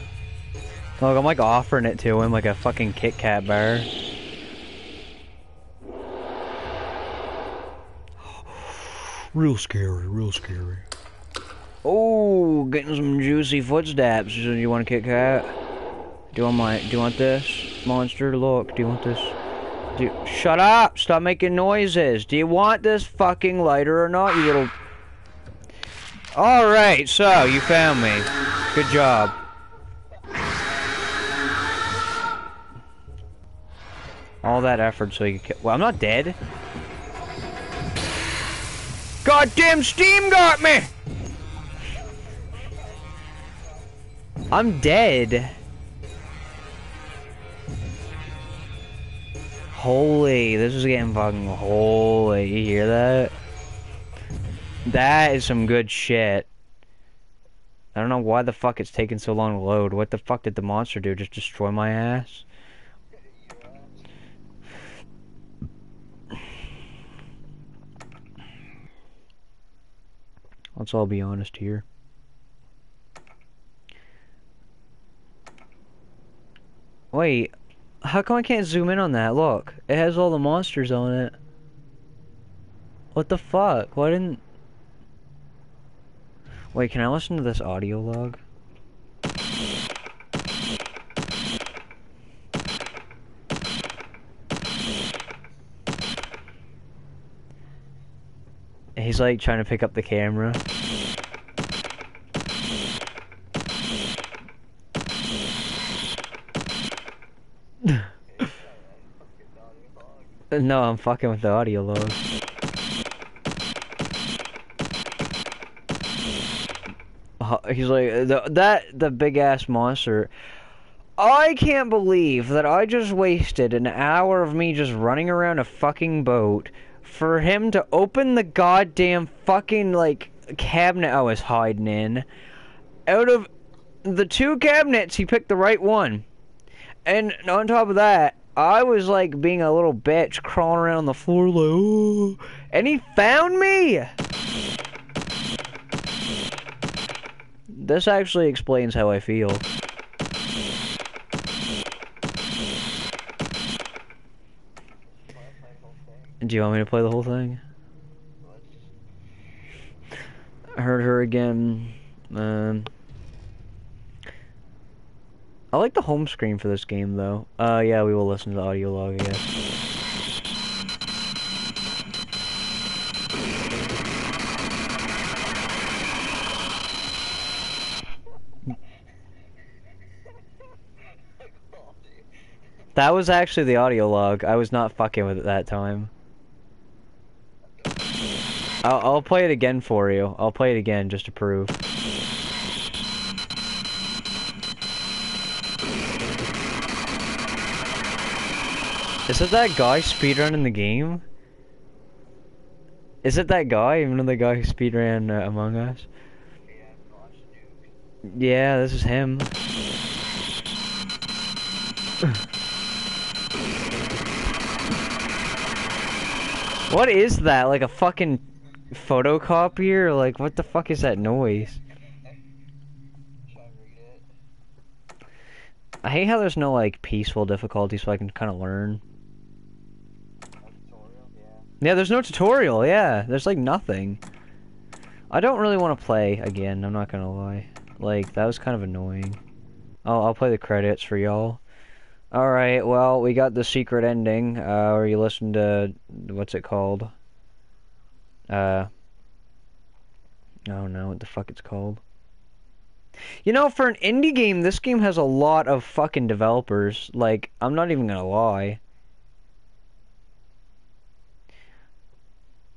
Look, I'm like offering it to him like a fucking Kit Kat bar. Real scary, real scary. Oh, getting some juicy footsteps. You want a Kit Kat? Do you want my? Do you want this monster? Look. Do you want this? Do you, shut up! Stop making noises. Do you want this fucking lighter or not, you little? All right. So you found me. Good job. All that effort so you could. Well, I'm not dead. Goddamn Steam got me! I'm dead. Holy, this is getting fucking holy. You hear that? That is some good shit. I don't know why the fuck it's taking so long to load. What the fuck did the monster do? Just destroy my ass? Let's all be honest here. Wait, how come I can't zoom in on that? Look, it has all the monsters on it. What the fuck? Why didn't... Wait, can I listen to this audio log? He's like trying to pick up the camera. No, I'm fucking with the audio log. He's like the, that the big ass monster. I can't believe that I just wasted an hour of me just running around a fucking boat for him to open the goddamn fucking like cabinet I was hiding in. Out of the two cabinets, he picked the right one. And on top of that, I was like being a little bitch crawling around on the floor like, oh, and he found me. This actually explains how I feel. Do you want me to play the whole thing? I heard her again. Um, I like the home screen for this game, though. Uh, yeah, we will listen to the audio log, I guess. That was actually the audio log. I was not fucking with it that time. I'll, I'll play it again for you. I'll play it again just to prove. Is it that guy speedrunning the game? Is it that guy? Even though the guy who speedran uh, Among Us? Yeah, this is him. What is that? Like a fucking photocopier? Like, what the fuck is that noise? I hate how there's no, like, peaceful difficulty so I can kind of learn. Yeah, there's no tutorial, yeah. There's, like, nothing. I don't really want to play again, I'm not gonna lie. Like, that was kind of annoying. Oh, I'll play the credits for y'all. Alright, well, we got the secret ending, uh, where you listen to, what's it called? Uh, I don't know what the fuck it's called. You know, for an indie game, this game has a lot of fucking developers. Like, I'm not even gonna lie.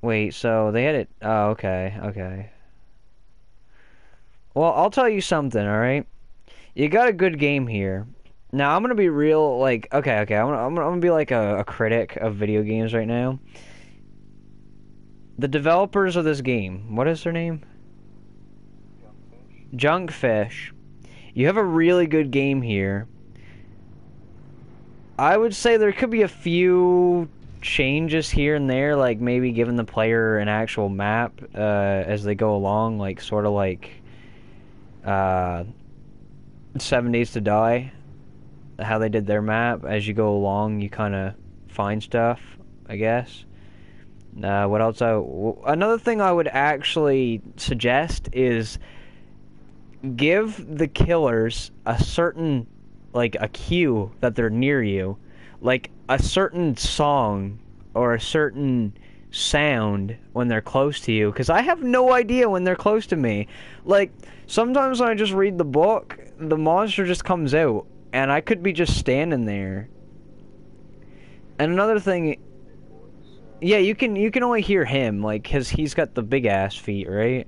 Wait, so they had it, oh, okay, okay. Well, I'll tell you something, alright? You got a good game here. Now I'm gonna be real, like, okay, okay, I'm gonna, I'm gonna, be like a, a critic of video games right now. The developers of this game, what is their name? Junkfish. You have a really good game here. I would say there could be a few changes here and there, like maybe giving the player an actual map uh, as they go along, like sort of like uh, Seven Days to Die how they did their map. As you go along, you kind of find stuff, I guess. Uh, what else? I, w- another thing I would actually suggest is give the killers a certain like a cue that they're near you, like a certain song or a certain sound when they're close to you because I have no idea when they're close to me. Like sometimes when I just read the book, the monster just comes out and I could be just standing there. And another thing yeah, you can you can only hear him like cuz he's got the big ass feet, right?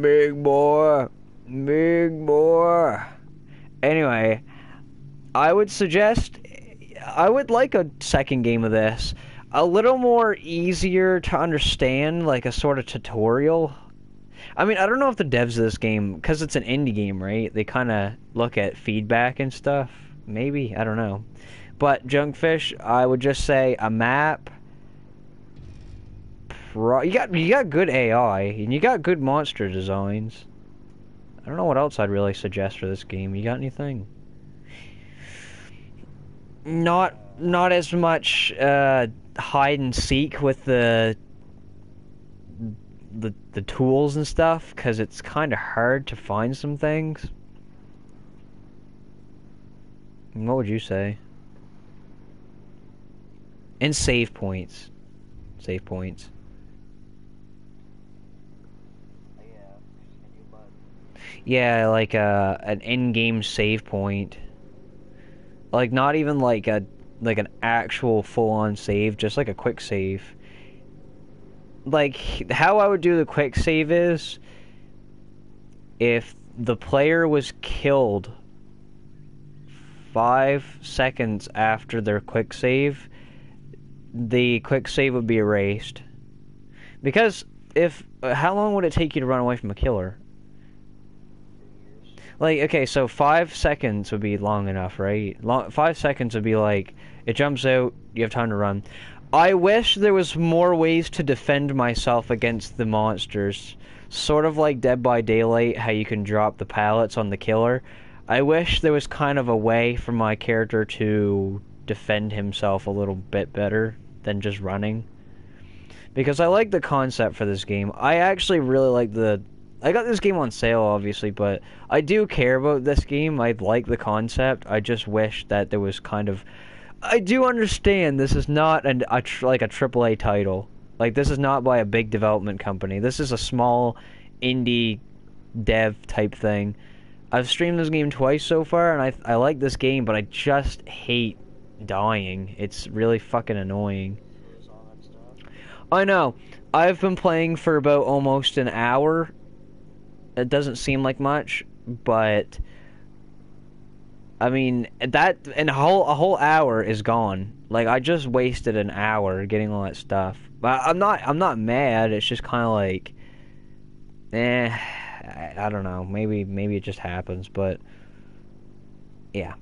Big boy. Big boy. Anyway, I would suggest I would like a second game of this a little more easier to understand, like a sort of tutorial. I mean, I don't know if the devs of this game, because it's an indie game, right? They kind of look at feedback and stuff. Maybe I don't know. But Junkfish, I would just say a map. Pro- you got you got good AI and you got good monster designs. I don't know what else I'd really suggest for this game. You got anything? Not not as much. Uh, hide and seek with the the the tools and stuff because it's kind of hard to find some things. What would you say? And save points. Save points. Yeah, and you butt. Yeah, like a an in-game save point. Like not even like a like an actual full-on save, just like a quick save. Like how I would do the quick save is if the player was killed 5 seconds after their quick save, the quick save would be erased. Because if how long would it take you to run away from a killer? Like okay, so five seconds would be long enough, right? Long, five seconds would be like it jumps out, you have time to run. I wish there was more ways to defend myself against the monsters. Sort of like Dead by Daylight, how you can drop the pallets on the killer. I wish there was kind of a way for my character to defend himself a little bit better than just running. Because I like the concept for this game. I actually really like the I got this game on sale, obviously, but I do care about this game. I like the concept. I just wish that there was kind of. I do understand this is not an, a like a AAA title. Like this is not by a big development company. This is a small indie dev type thing. I've streamed this game twice so far, and I I like this game, but I just hate dying. It's really fucking annoying. I know. I've been playing for about almost an hour. It doesn't seem like much, but I mean that and a whole a whole hour is gone. Like I just wasted an hour getting all that stuff. But I'm not I'm not mad. It's just kind of like, eh, I, I don't know. Maybe maybe it just happens, but yeah.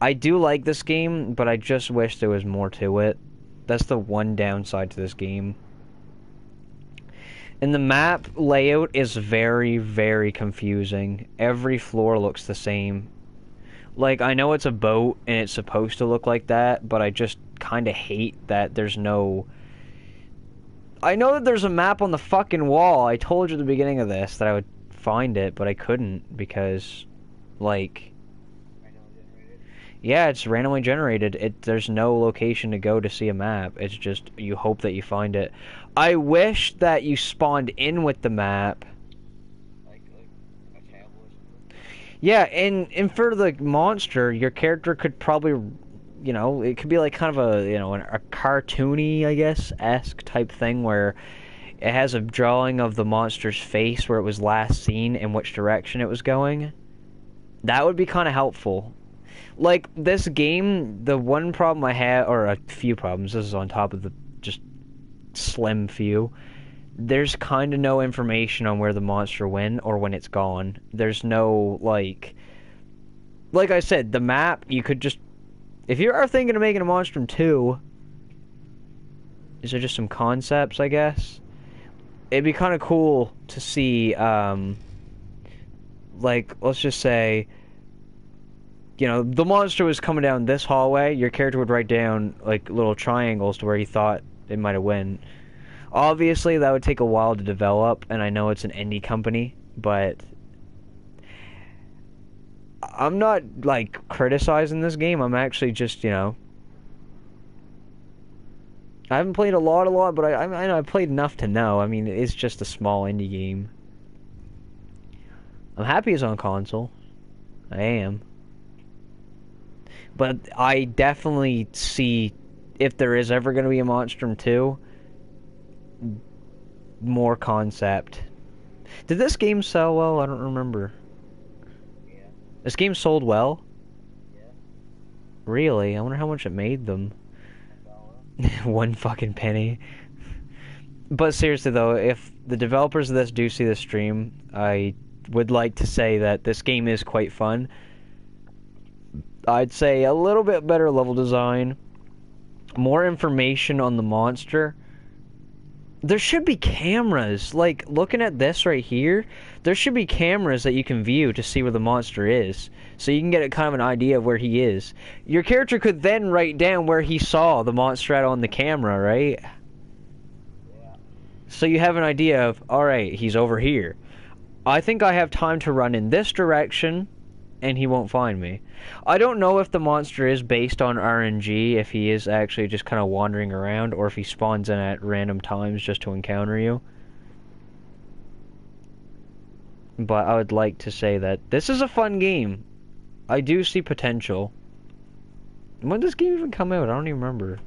I do like this game, but I just wish there was more to it. That's the one downside to this game. And the map layout is very, very confusing. Every floor looks the same. Like, I know it's a boat and it's supposed to look like that, but I just kind of hate that there's no. I know that there's a map on the fucking wall. I told you at the beginning of this that I would find it, but I couldn't because, like, yeah, it's randomly generated. It there's no location to go to see a map. It's just you hope that you find it. I wish that you spawned in with the map. Like like a cable or something. Yeah, and and for the monster, your character could probably, you know, it could be like kind of a you know a cartoony, I guess, esque type thing where it has a drawing of the monster's face where it was last seen and which direction it was going. That would be kind of helpful. Like this game, the one problem I had, or a few problems, this is on top of the slim few. There's kind of no information on where the monster went or when it's gone. There's no like, like I said, the map. You could just, if you are thinking of making a Monstrum two, is there just some concepts? I guess it'd be kind of cool to see. Um, like, let's just say, you know, the monster was coming down this hallway. Your character would write down like little triangles to where he thought it might have went. Obviously, that would take a while to develop, and I know it's an indie company, but I'm not like criticizing this game. I'm actually just, you know, I haven't played a lot, a lot, but I, I, I know I've played enough to know. I mean, it's just a small indie game. I'm happy it's on console. I am. But I definitely see if there is ever going to be a Monstrum 2, more concept. Did this game sell well? I don't remember. Yeah. This game sold well? Yeah. Really? I wonder how much it made them. One fucking penny. But seriously though, if the developers of this do see this stream, I would like to say that this game is quite fun. I'd say a little bit better level design, more information on the monster. There should be cameras. Like looking at this right here, there should be cameras that you can view to see where the monster is. So you can get a kind of an idea of where he is. Your character could then write down where he saw the monster at on the camera, right? Yeah. So you have an idea of, alright, he's over here. I think I have time to run in this direction, and he won't find me. I don't know if the monster is based on RNG, if he is actually just kind of wandering around, or if he spawns in at random times just to encounter you. But I would like to say that this is a fun game. I do see potential. When did this game even come out? I don't even remember.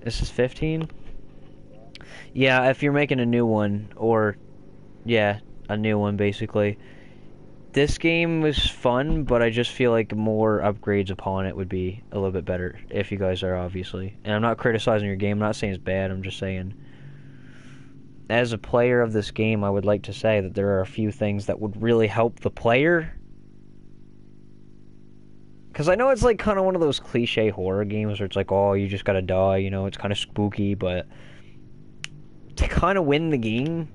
This is 15? Yeah, if you're making a new one, or, yeah, a new one basically. This game was fun, but I just feel like more upgrades upon it would be a little bit better, if you guys are, obviously. And I'm not criticizing your game, I'm not saying it's bad, I'm just saying. As a player of this game, I would like to say that there are a few things that would really help the player. Because I know it's like kind of one of those cliche horror games where it's like, oh, you just gotta die, you know, it's kind of spooky, but to kind of win the game,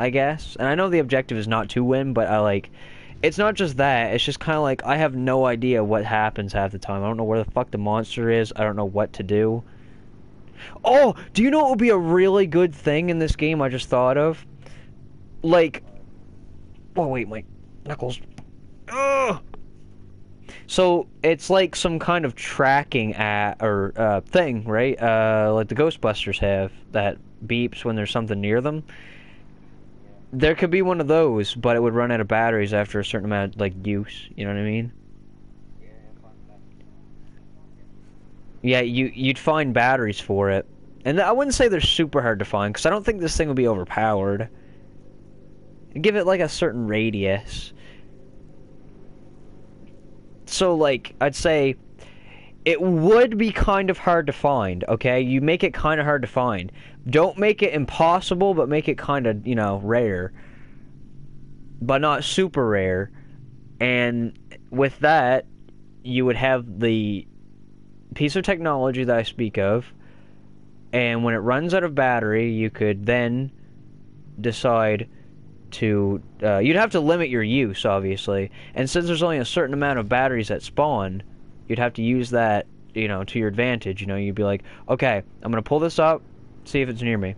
I guess. And I know the objective is not to win, but I like it's not just that. It's just kind of like I have no idea what happens half the time. I don't know where the fuck the monster is. I don't know what to do. Oh, do you know what would be a really good thing in this game I just thought of? Like Oh, wait, my knuckles. Ugh. So it's like some kind of tracking at or uh, thing, right? Uh, like the Ghostbusters have that beeps when there's something near them. There could be one of those, but it would run out of batteries after a certain amount of, like use. You know what I mean? Yeah, you you'd find batteries for it, and I wouldn't say they're super hard to find because I don't think this thing would be overpowered. Give it like a certain radius. So like I'd say it would be kind of hard to find, okay? You make it kind of hard to find. Don't make it impossible, but make it kind of, you know, rare. But not super rare. And with that, you would have the piece of technology that I speak of. And when it runs out of battery, you could then decide to. Uh, you'd have to limit your use, obviously. And since there's only a certain amount of batteries that spawn, you'd have to use that, you know, to your advantage. You know, you'd be like, okay, I'm gonna pull this up, see if it's near me.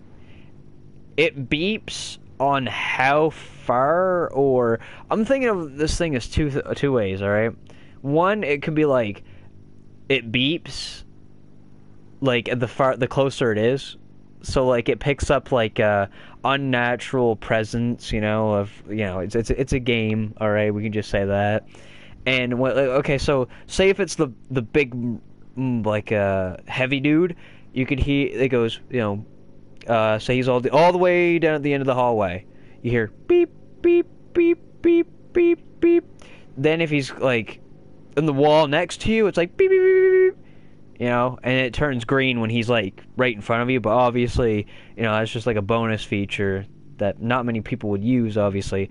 It beeps on how far, or I'm thinking of this thing as two th- two ways. All right, one, it could be like, it beeps, like the far the closer it is. So like it picks up like uh, unnatural presence, you know, of you know, it's it's it's a game. All right, we can just say that. And what, okay, so say if it's the the big like uh heavy dude, you could hear it goes, you know, uh say he's all the all the way down at the end of the hallway. You hear beep beep beep beep beep beep. Then if he's like in the wall next to you, it's like beep beep beep beep. beep, You know, and it turns green when he's like right in front of you. But obviously, you know, that's just like a bonus feature that not many people would use. Obviously,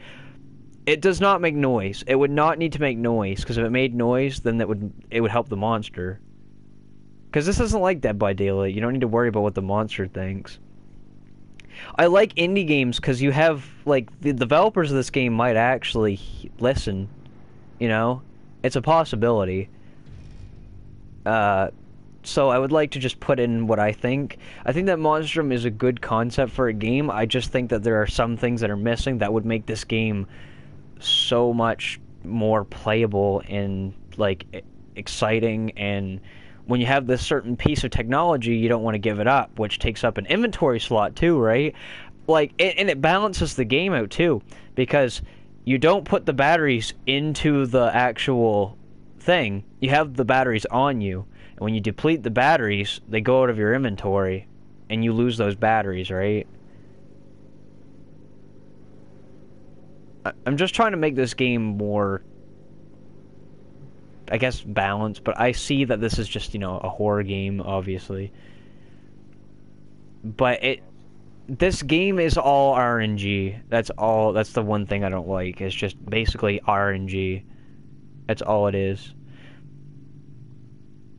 it does not make noise. It would not need to make noise because if it made noise, then that would it would help the monster. Because this isn't like Dead by Daylight. You don't need to worry about what the monster thinks. I like indie games because you have like the developers of this game might actually listen. You know, it's a possibility. Uh, so I would like to just put in what I think. I think that Monstrum is a good concept for a game. I just think that there are some things that are missing that would make this game so much more playable and like exciting and when you have this certain piece of technology you don't want to give it up which takes up an inventory slot too right? Like and it balances the game out too because you don't put the batteries into the actual thing. You have the batteries on you and when you deplete the batteries they go out of your inventory and you lose those batteries right I'm just trying to make this game more, I guess, balanced. But I see that this is just you know a horror game, obviously. But it, this game is all RNG. That's all. That's the one thing I don't like. It's just basically RNG. That's all it is.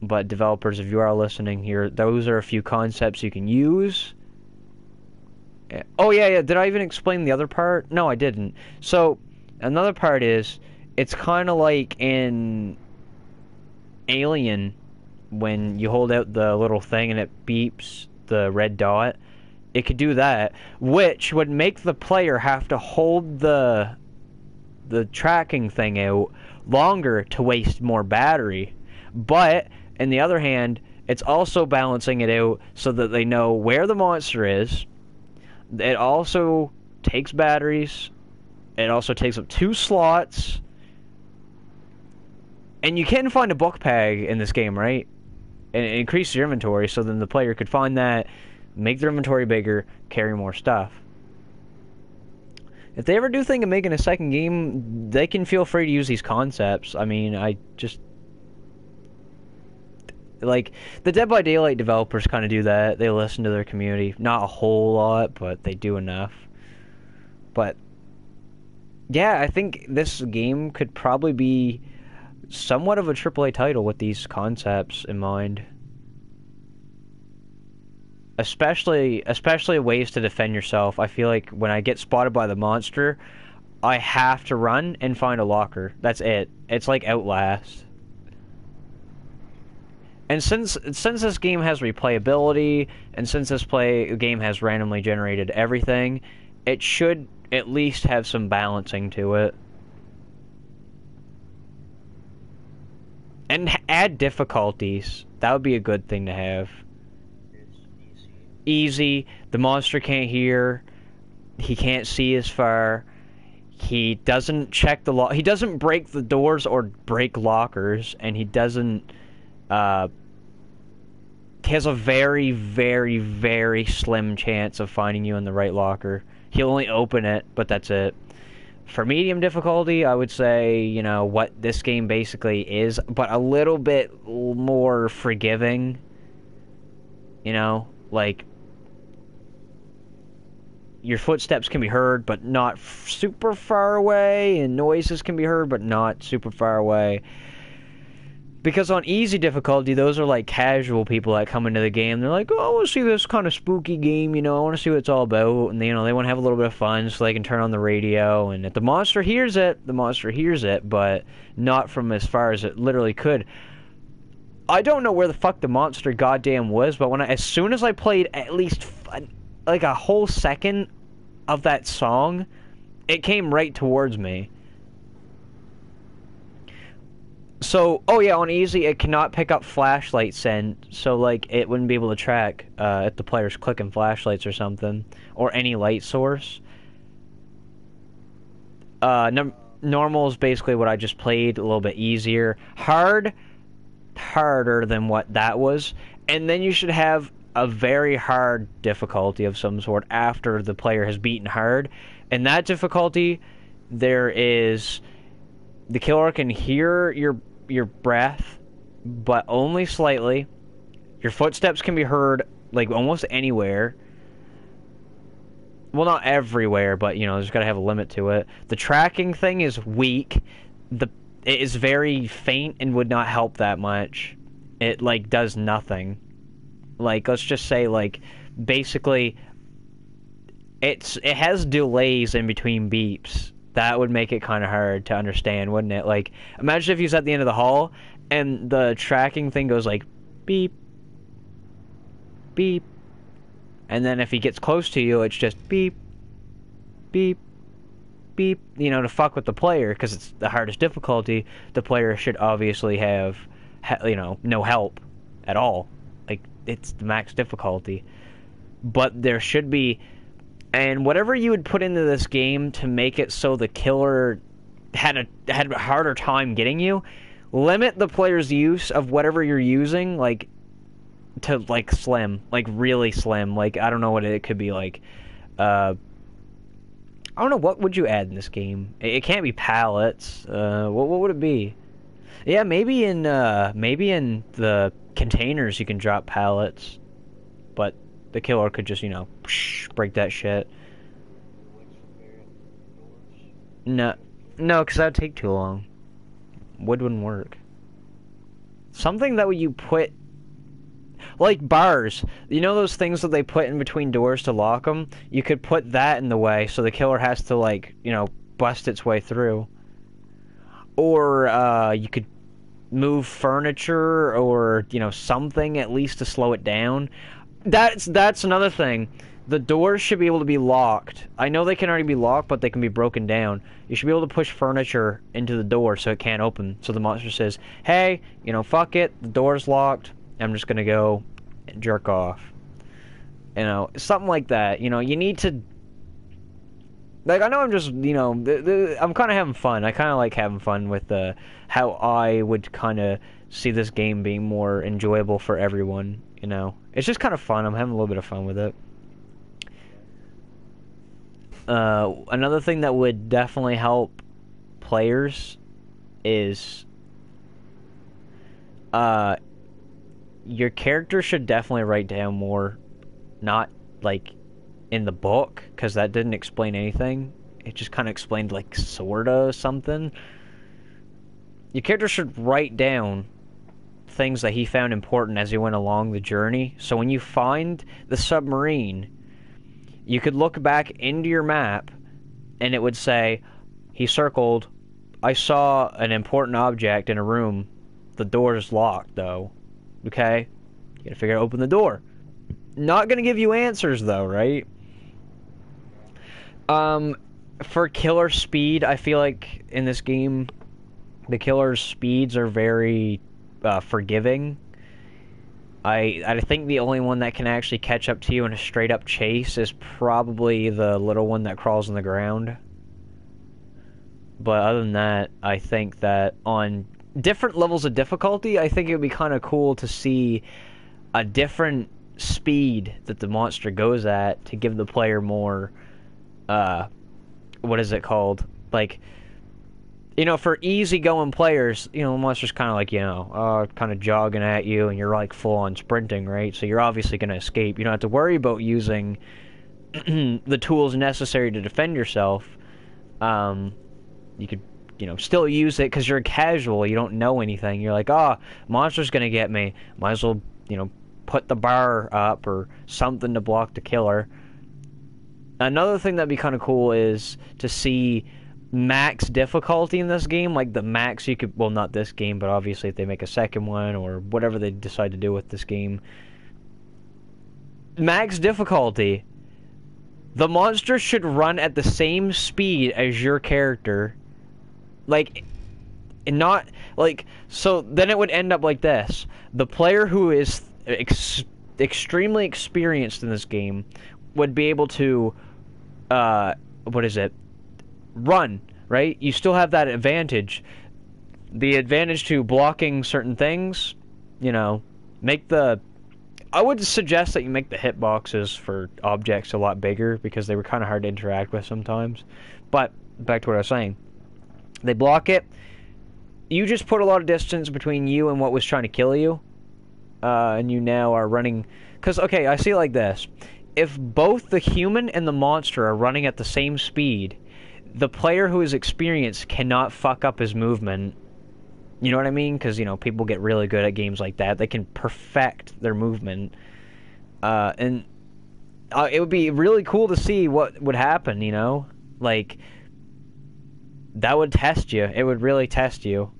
But developers, if you are listening here, those are a few concepts you can use. Oh yeah, yeah. Did I even explain the other part? No, I didn't. So another part is it's kind of like in Alien when you hold out the little thing and it beeps the red dot. It could do that, which would make the player have to hold the the tracking thing out longer to waste more battery. But on the other hand, it's also balancing it out so that they know where the monster is. It also takes batteries. It also takes up two slots. And you can find a book peg in this game, right? And increase your inventory so then the player could find that, make their inventory bigger, carry more stuff. If they ever do think of making a second game, they can feel free to use these concepts. I mean, I just like the Dead by Daylight developers kind of do that. They listen to their community, not a whole lot, but they do enough. But yeah, I think this game could probably be somewhat of a AAA title with these concepts in mind. Especially, especially ways to defend yourself. I feel like when I get spotted by the monster, I have to run and find a locker. That's it. It's like Outlast. And since since this game has replayability, and since this play game has randomly generated everything, it should at least have some balancing to it. And add difficulties. That would be a good thing to have. Easy. Easy. The monster can't hear. He can't see as far. He doesn't check the lock. He doesn't break the doors or break lockers, and he doesn't. Uh, has a very, very, very slim chance of finding you in the right locker. He'll only open it, but that's it. For medium difficulty, I would say, you know, what this game basically is, but a little bit more forgiving. You know, like your footsteps can be heard, but not super far away, and noises can be heard, but not super far away. Because on easy difficulty, those are like casual people that come into the game. They're like, "Oh, I want to see this kind of spooky game, you know. I want to see what it's all about." And you know, they want to have a little bit of fun, so they can turn on the radio. And if the monster hears it, the monster hears it, but not from as far as it literally could. I don't know where the fuck the monster goddamn was, but when I, as soon as I played at least like a whole second of that song, it came right towards me. So, oh yeah, on easy it cannot pick up flashlight send, so like it wouldn't be able to track uh, if the player's clicking flashlights or something, or any light source. Uh, num- normal is basically what I just played, a little bit easier. Hard, harder than what that was, and then you should have a very hard difficulty of some sort after the player has beaten hard. And that difficulty, there is the killer can hear your your breath, but only slightly. Your footsteps can be heard like almost anywhere. Well, not everywhere, but you know, there's got to have a limit to it. The tracking thing is weak. The it is very faint and would not help that much. It like does nothing. Like let's just say like basically it's it has delays in between beeps. That would make it kind of hard to understand, wouldn't it? Like imagine if you was at the end of the hall and the tracking thing goes like beep beep and then if he gets close to you it's just beep beep beep, you know, to fuck with the player because it's the hardest difficulty. The player should obviously have, you know, no help at all. Like it's the max difficulty, but there should be, and whatever you would put into this game to make it so the killer had a had a harder time getting you, limit the player's use of whatever you're using, like to like slim, like really slim. Like I don't know what it could be like. Uh, I don't know what would you add in this game. It, it can't be pallets. Uh, what what would it be? Yeah, maybe in uh, maybe in the containers you can drop pallets, but the killer could just you know break that shit. No, no, because that'd take too long. Wood wouldn't work. Something that you put, like bars. You know those things that they put in between doors to lock them. You could put that in the way, so the killer has to like you know bust its way through. Or uh, you could move furniture, or you know something at least to slow it down. That's that's another thing. The doors should be able to be locked. I know they can already be locked, but they can be broken down. You should be able to push furniture into the door so it can't open. So the monster says, "Hey, you know, fuck it. The door's locked. I'm just gonna go jerk off." You know, something like that. You know, you need to. Like I know I'm just you know I'm kind of having fun. I kind of like having fun with uh, how I would kind of see this game being more enjoyable for everyone. You know, it's just kind of fun. I'm having a little bit of fun with it. Uh, another thing that would definitely help players is uh, your character should definitely write down more, not like in the book, because that didn't explain anything. It just kind of explained like sorta something. Your character should write down things that he found important as he went along the journey. So when you find the submarine, you could look back into your map and it would say, he circled, I saw an important object in a room. The door is locked, though. Okay? You gotta figure out open the door. Not gonna give you answers, though, right? Um, for killer speed, I feel like in this game, the killer's speeds are very uh, forgiving. I I think the only one that can actually catch up to you in a straight up chase is probably the little one that crawls on the ground. But other than that, I think that on different levels of difficulty, I think it would be kind of cool to see a different speed that the monster goes at to give the player more uh what is it called? Like you know, for easygoing players, you know, the monster's kind of like, you know, uh, kind of jogging at you, and you're like full on sprinting, right? So you're obviously going to escape. You don't have to worry about using the tools necessary to defend yourself. Um, you could, you know, still use it because you're casual. You don't know anything. You're like, oh, monster's going to get me. Might as well, you know, put the bar up or something to block the killer. Another thing that'd be kind of cool is to see max difficulty in this game, like the max you could, well, not this game, but obviously if they make a second one or whatever they decide to do with this game, max difficulty, the monster should run at the same speed as your character. Like, not, like, so then it would end up like this. The player who is ex- extremely experienced in this game would be able to, uh, what is it? Run, right? You still have that advantage. The advantage to blocking certain things, you know, make the. I would suggest that you make the hitboxes for objects a lot bigger because they were kind of hard to interact with sometimes. But back to what I was saying. They block it. You just put a lot of distance between you and what was trying to kill you. Uh, and you now are running. Because, okay, I see it like this. If both the human and the monster are running at the same speed, the player who is experienced cannot fuck up his movement. You know what I mean? Because you know people get really good at games like that. They can perfect their movement, uh, and uh, it would be really cool to see what would happen. You know, like that would test you. It would really test you.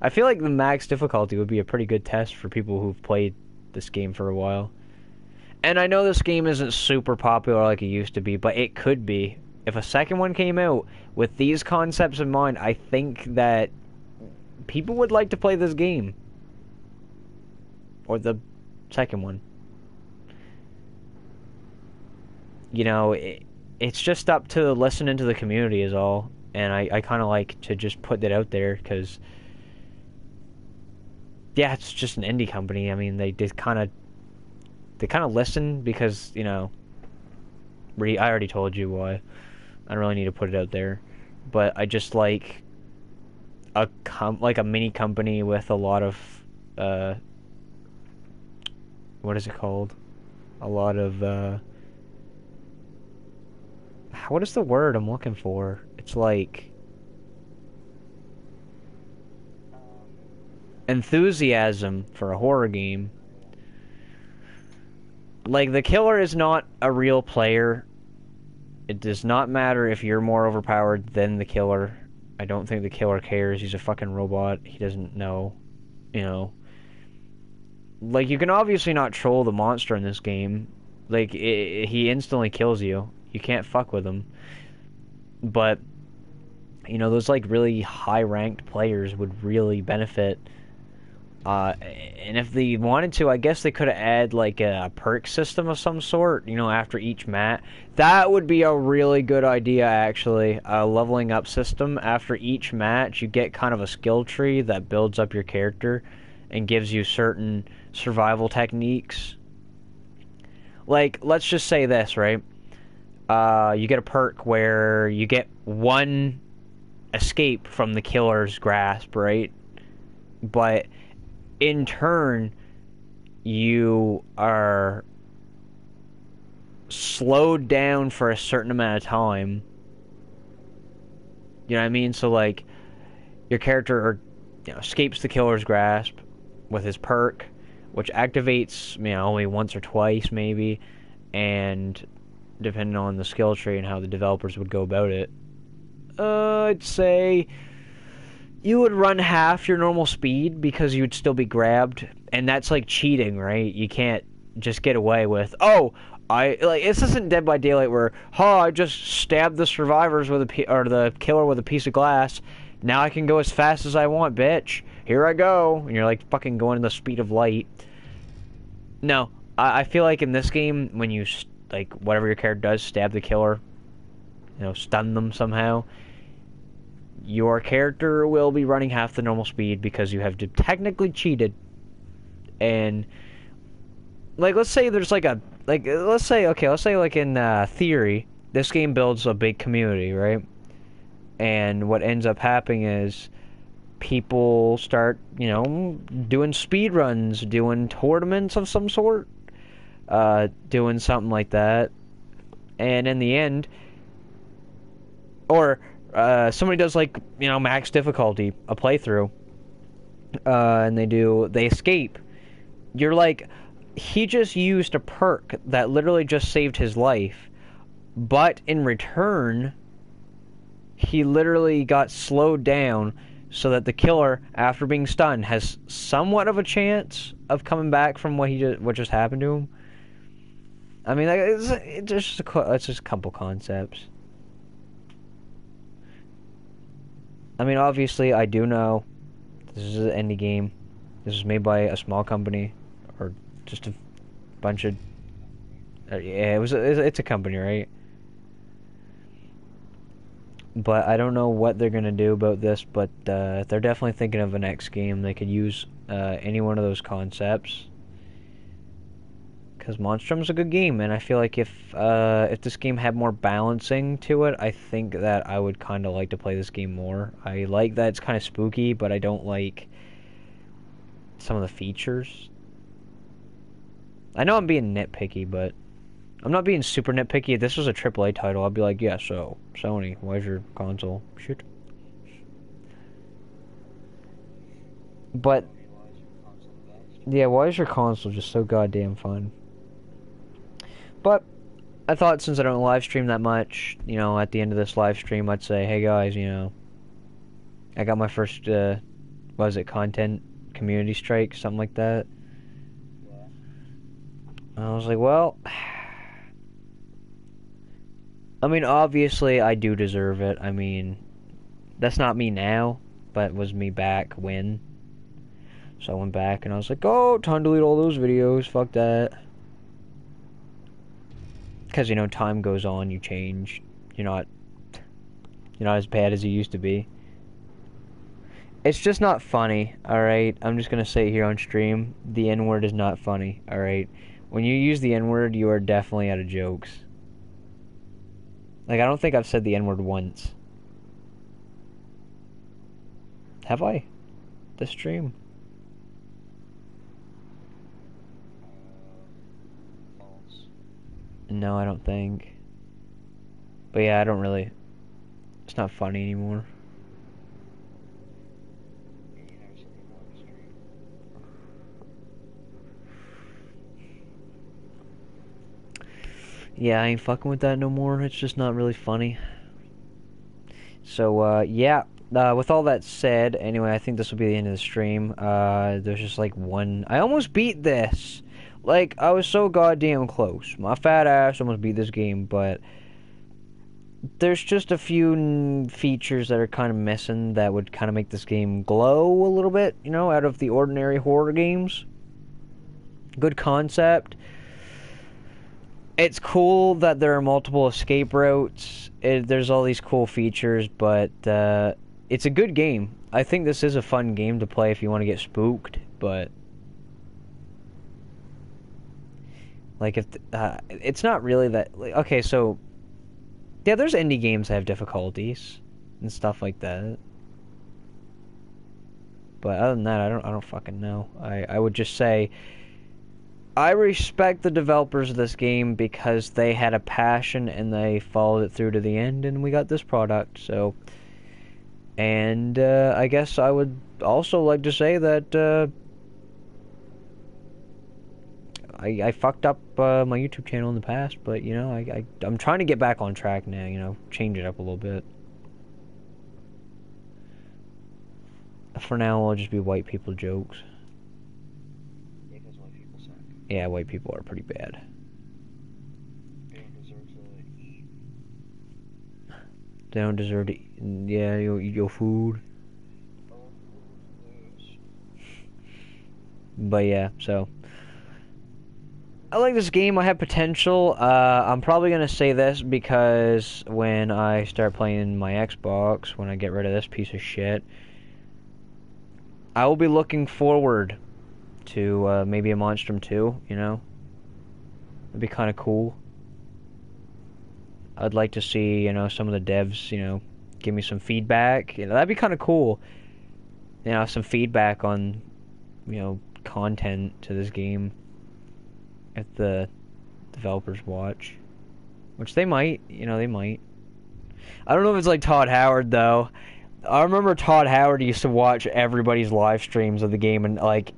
I feel like the max difficulty would be a pretty good test for people who've played this game for a while. And I know this game isn't super popular like it used to be, but it could be if a second one came out with these concepts in mind, I think that people would like to play this game. Or the second one. You know, it, it's just up to listening to the community is all. And I, I kind of like to just put that out there because, yeah, it's just an indie company. I mean, they just kind of, they kind of listen because, you know, re- I already told you why. I don't really need to put it out there. But I just like a com- like a mini company with a lot of uh what is it called? A lot of uh what is the word I'm looking for? It's like enthusiasm for a horror game. Like the killer is not a real player. It does not matter if you're more overpowered than the killer. I don't think the killer cares. He's a fucking robot. He doesn't know, you know. Like you can obviously not troll the monster in this game. Like i he instantly kills you. You can't fuck with him. But you know those like really high ranked players would really benefit. Uh, and if they wanted to, I guess they could add like a perk system of some sort. You know, after each mat, that would be a really good idea. Actually, a leveling up system after each match, you get kind of a skill tree that builds up your character and gives you certain survival techniques. Like, let's just say this, right? Uh, you get a perk where you get one escape from the killer's grasp, right? But in turn, you are slowed down for a certain amount of time. You know what I mean? So like, your character you know, escapes the killer's grasp with his perk, which activates you know only once or twice maybe, and depending on the skill tree and how the developers would go about it, uh, I'd say you would run half your normal speed because you would still be grabbed, and that's like cheating, right? You can't just get away with oh. I like this isn't Dead by Daylight where oh I just stabbed the survivors with a or the killer with a piece of glass. Now I can go as fast as I want, bitch. Here I go, and you're like fucking going the speed of light. No, I, I feel like in this game when you like whatever your character does, stab the killer, you know, stun them somehow your character will be running half the normal speed because you have technically cheated. And like let's say there's like a like let's say okay, let's say like in uh, theory, this game builds a big community, right? And what ends up happening is people start, you know, doing speed runs, doing tournaments of some sort, uh, doing something like that. And in the end, or uh, somebody does like you know max difficulty a playthrough, uh, and they do they escape. You're like, he just used a perk that literally just saved his life, but in return, he literally got slowed down so that the killer, after being stunned, has somewhat of a chance of coming back from what he just, what just happened to him. I mean, it's, it's just a, it's just a couple concepts. I mean, obviously, I do know this is an indie game. This is made by a small company, or just a bunch of. Uh, yeah, it was. A, it's a company, right? But I don't know what they're gonna do about this. But uh, they're definitely thinking of a next game. They could use uh, any one of those concepts because Monstrum's a good game, and I feel like if uh, if this game had more balancing to it, I think that I would kind of like to play this game more. I like that it's kind of spooky, but I don't like some of the features. I know I'm being nitpicky, but I'm not being super nitpicky. If this was a AAA title, I'd be like, yeah, so Sony, why's your console shit? But yeah, why is your console just so goddamn fun? But I thought since I don't live stream that much, you know, at the end of this live stream, I'd say, hey guys, you know, I got my first, uh, what was it, content community strike, something like that. I was like, well, I mean, obviously, I do deserve it. I mean, that's not me now, but was me back when. So I went back and I was like, oh, time to delete all those videos. Fuck that. Because, you know, time goes on, you change. You're not. You're not as bad as you used to be. It's just not funny, alright? I'm just gonna say it here on stream. The N word is not funny, alright? When you use the N word, you are definitely out of jokes. Like, I don't think I've said the N word once. Have I? This stream? Uh, false. No, I don't think. But yeah, I don't really. It's not funny anymore. Yeah, I ain't fucking with that no more. It's just not really funny. So, uh, yeah. Uh, with all that said, anyway, I think this will be the end of the stream. Uh, there's just like one. I almost beat this. Like, I was so goddamn close. My fat ass almost beat this game, but there's just a few features that are kind of missing that would kind of make this game glow a little bit, you know, out of the ordinary horror games. Good concept it's cool that there are multiple escape routes. It, there's all these cool features, but uh, it's a good game. I think this is a fun game to play if you want to get spooked. But like, if uh, it's not really that. Like, okay, so yeah, there's indie games that have difficulties and stuff like that. But other than that, I don't. I don't fucking know. I I would just say. I respect the developers of this game because they had a passion and they followed it through to the end, and we got this product. So, and uh, I guess I would also like to say that uh, I I fucked up uh, my YouTube channel in the past, but you know I, I I'm trying to get back on track now. You know, change it up a little bit. For now, I'll just be white people jokes. Yeah, white people suck. Yeah, white people are pretty bad. They don't deserve to eat. They don't deserve to. Eat, yeah, you eat your food. But yeah, so I like this game. I have potential. Uh, I'm probably gonna say this because when I start playing my Xbox, when I get rid of this piece of shit, I will be looking forward to uh, maybe a Monstrum 2. You know, it'd be kind of cool. I'd like to see you know some of the devs you know give me some feedback. You know, that'd be kind of cool. You know, some feedback on you know content to this game if the developers watch. Which they might you know they might. I don't know if it's like todd howard though. I remember todd howard used to watch everybody's live streams of the game and like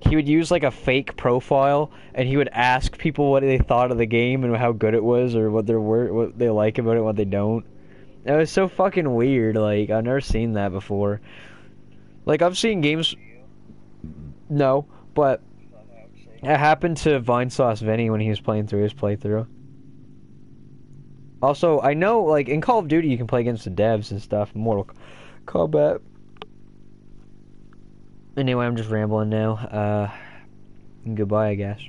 he would use like a fake profile and he would ask people what they thought of the game and how good it was or what they were what they like about it and what they don't. It was so fucking weird like i've never seen that before. Like i've seen games no but Thought I would say. It happened to Vinesauce Vinny when he was playing through his playthrough. Also, I know, like, in Call of Duty, you can play against the devs and stuff. Mortal Kombat. Anyway, I'm just rambling now. Uh, goodbye, I guess.